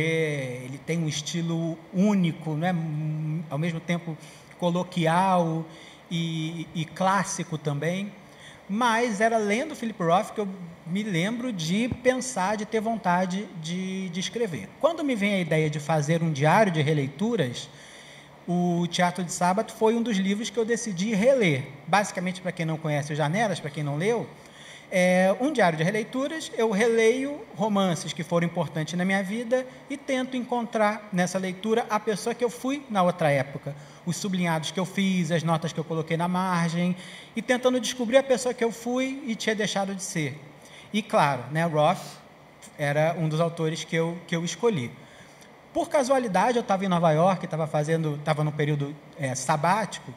ele tem um estilo único, né? ao mesmo tempo coloquial e, e clássico também. Mas era lendo Philip Roth que eu me lembro de pensar, de ter vontade de, de escrever. Quando me vem a ideia de fazer um diário de releituras, o Teatro de Sábado foi um dos livros que eu decidi reler. Basicamente, para quem não conhece o Janelas, para quem não leu, é um diário de releituras. Eu releio romances que foram importantes na minha vida e tento encontrar nessa leitura a pessoa que eu fui na outra época, os sublinhados que eu fiz, as notas que eu coloquei na margem, e tentando descobrir a pessoa que eu fui e tinha deixado de ser. E claro, né, Roth era um dos autores que eu, que eu escolhi. Por casualidade, eu estava em Nova York, estava fazendo, estava no período é, sabático,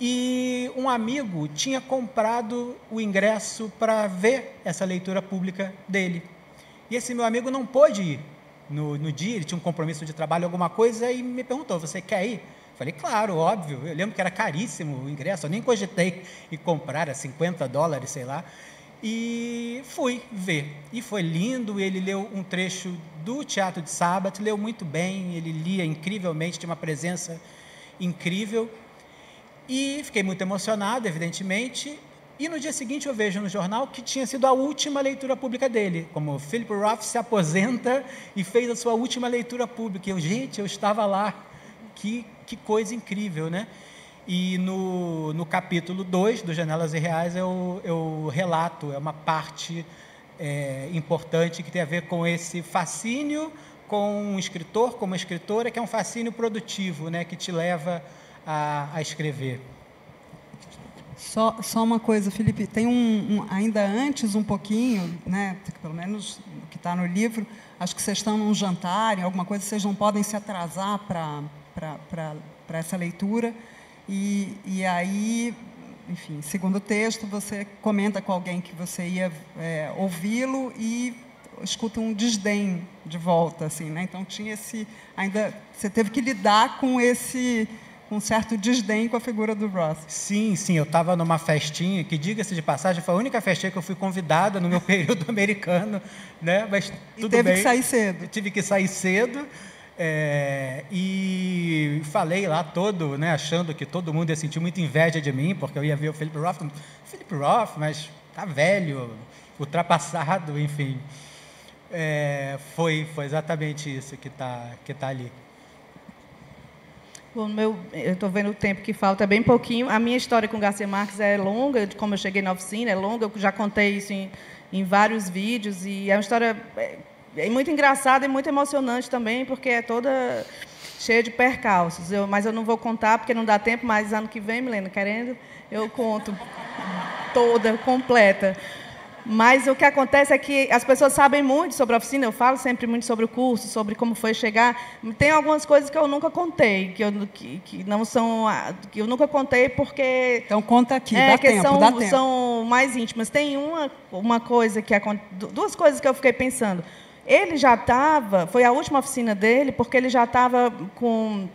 e um amigo tinha comprado o ingresso para ver essa leitura pública dele. E esse meu amigo não pôde ir no, no dia, ele tinha um compromisso de trabalho, alguma coisa, e me perguntou: Você quer ir? Falei, claro, óbvio. Eu lembro que era caríssimo o ingresso, eu nem cogitei em comprar, era 50 dólares, sei lá. E fui ver. E foi lindo. Ele leu um trecho do Teatro de Sábado, leu muito bem, ele lia incrivelmente, tinha uma presença incrível. E fiquei muito emocionado, evidentemente. E no dia seguinte eu vejo no jornal que tinha sido a última leitura pública dele, como Philip Roth se aposenta e fez a sua última leitura pública. E eu, gente, eu estava lá. Que, que coisa incrível, né? E no, no capítulo 2 do Janelas Irreais eu, eu relato, é uma parte é, importante que tem a ver com esse fascínio com um escritor, com uma escritora, que é um fascínio produtivo, né, que te leva a, a escrever. Só, só uma coisa, Felipe, tem um, um, ainda antes um pouquinho, né, pelo menos que está no livro, acho que vocês estão num jantar, em alguma coisa, vocês não podem se atrasar para essa leitura. E, e aí, enfim, segundo o texto, você comenta com alguém que você ia é, ouvi-lo e escuta um desdém de volta, assim, né? Então tinha esse, ainda você teve que lidar com esse um certo desdém com a figura do Roth. Sim, sim, eu estava numa festinha que, diga-se de passagem, foi a única festinha que eu fui convidada no meu período americano, né? Mas tudo e teve bem. que sair cedo. Eu tive que sair cedo. É, e falei lá todo, né, achando que todo mundo ia sentir muita inveja de mim, porque eu ia ver o Philip Roth. Philip Roth, mas tá velho, ultrapassado, enfim. É, foi, foi exatamente isso que está que tá ali. Meu, eu estou vendo o tempo que falta, é bem pouquinho. A minha história com Garcia Marques é longa, como eu cheguei na oficina, é longa, eu já contei isso em, em vários vídeos, e é uma história é, é muito engraçada e muito emocionante também, porque é toda cheia de percalços. Eu, mas eu não vou contar porque não dá tempo, mas ano que vem, Milena, querendo, eu conto toda, completa. Mas o que acontece é que as pessoas sabem muito sobre a oficina, eu falo sempre muito sobre o curso, sobre como foi chegar. Tem algumas coisas que eu nunca contei, que, eu, que, que não são. que eu nunca contei porque. Então conta aqui, é, dá que tempo, são, dá tempo. são mais íntimas. Tem uma, uma coisa que duas coisas que eu fiquei pensando. Ele já estava, foi a última oficina dele, porque ele já estava com,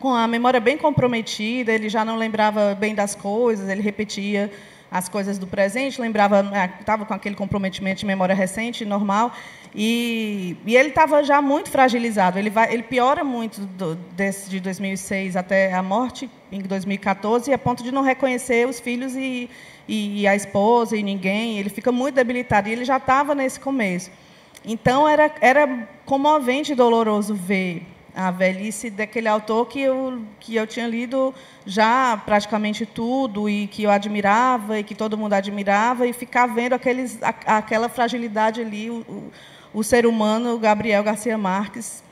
com a memória bem comprometida, ele já não lembrava bem das coisas, ele repetia as coisas do presente, lembrava, estava ah, com aquele comprometimento de memória recente, normal, e, e ele estava já muito fragilizado. Ele, vai, ele piora muito do, desse, de 2006 até a morte, em 2014, a ponto de não reconhecer os filhos e, e, e a esposa e ninguém. Ele fica muito debilitado, e ele já estava nesse começo. Então, era, era comovente e doloroso ver a velhice daquele autor que eu, que eu tinha lido já praticamente tudo e que eu admirava e que todo mundo admirava e ficar vendo aqueles, aquela fragilidade ali, o, o, o ser humano, Gabriel Garcia Marques,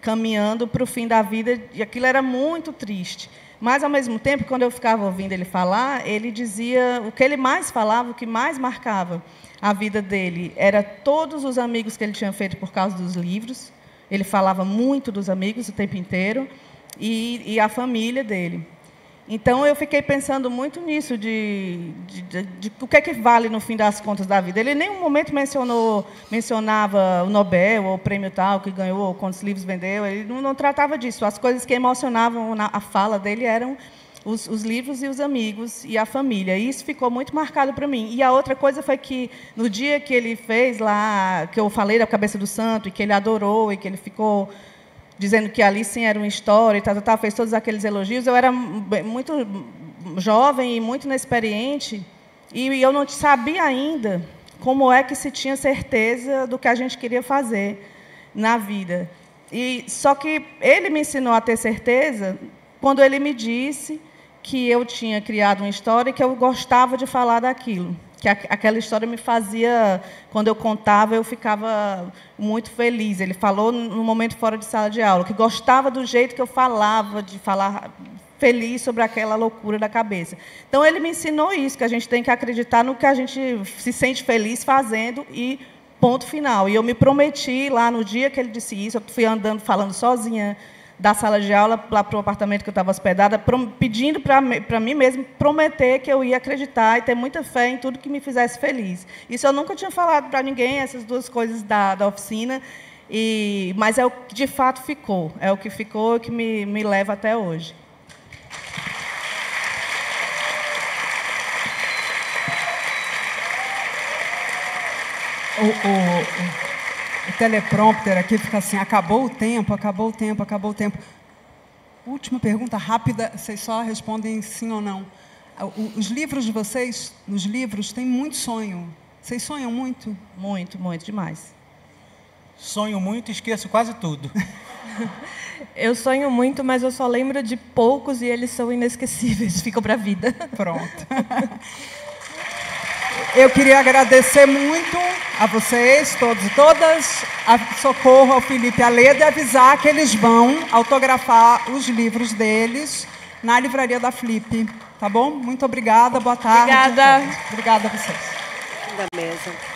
caminhando para o fim da vida, e aquilo era muito triste. Mas, ao mesmo tempo, quando eu ficava ouvindo ele falar, ele dizia o que ele mais falava, o que mais marcava a vida dele era todos os amigos que ele tinha feito por causa dos livros. Ele falava muito dos amigos o tempo inteiro e, e a família dele. Então eu fiquei pensando muito nisso de, de, de, de, o que é que vale no fim das contas da vida. Ele em nenhum momento mencionou, mencionava o Nobel ou o prêmio tal que ganhou, ou quantos livros vendeu. Ele não, não tratava disso. As coisas que emocionavam na, a fala dele eram os, os, livros e os amigos e a família. E isso ficou muito marcado para mim. E a outra coisa foi que, no dia que ele fez lá, que eu falei da cabeça do santo, e que ele adorou, e que ele ficou dizendo que ali sim era uma história, e tal, tal, fez todos aqueles elogios, eu era muito jovem e muito inexperiente, e eu não sabia ainda como é que se tinha certeza do que a gente queria fazer na vida. E só que ele me ensinou a ter certeza quando ele me disse que eu tinha criado uma história e que eu gostava de falar daquilo, que aquela história me fazia, quando eu contava, eu ficava muito feliz. Ele falou no momento fora de sala de aula, que gostava do jeito que eu falava, de falar feliz sobre aquela loucura da cabeça. Então, ele me ensinou isso, que a gente tem que acreditar no que a gente se sente feliz fazendo e ponto final. E eu me prometi lá no dia que ele disse isso, eu fui andando, falando sozinha, da sala de aula lá para o apartamento que eu estava hospedada, pedindo para mim mesmo prometer que eu ia acreditar e ter muita fé em tudo que me fizesse feliz. Isso eu nunca tinha falado para ninguém, essas duas coisas da, da oficina, e, mas é o que de fato ficou, é o que ficou e que me, me leva até hoje. O, o teleprompter aqui fica assim: acabou o tempo, acabou o tempo, acabou o tempo. Última pergunta rápida, vocês só respondem sim ou não. Os livros de vocês, nos livros, tem muito sonho. Vocês sonham muito? Muito, muito, demais. Sonho muito e esqueço quase tudo. eu sonho muito, mas eu só lembro de poucos e eles são inesquecíveis, ficam para a vida. Pronto. Eu queria agradecer muito a vocês, todos e todas, a Socorro ao Felipe Aleda e avisar que eles vão autografar os livros deles na livraria da Flip. Tá bom? Muito obrigada, boa tarde. Obrigada. Obrigada a vocês. Da mesa.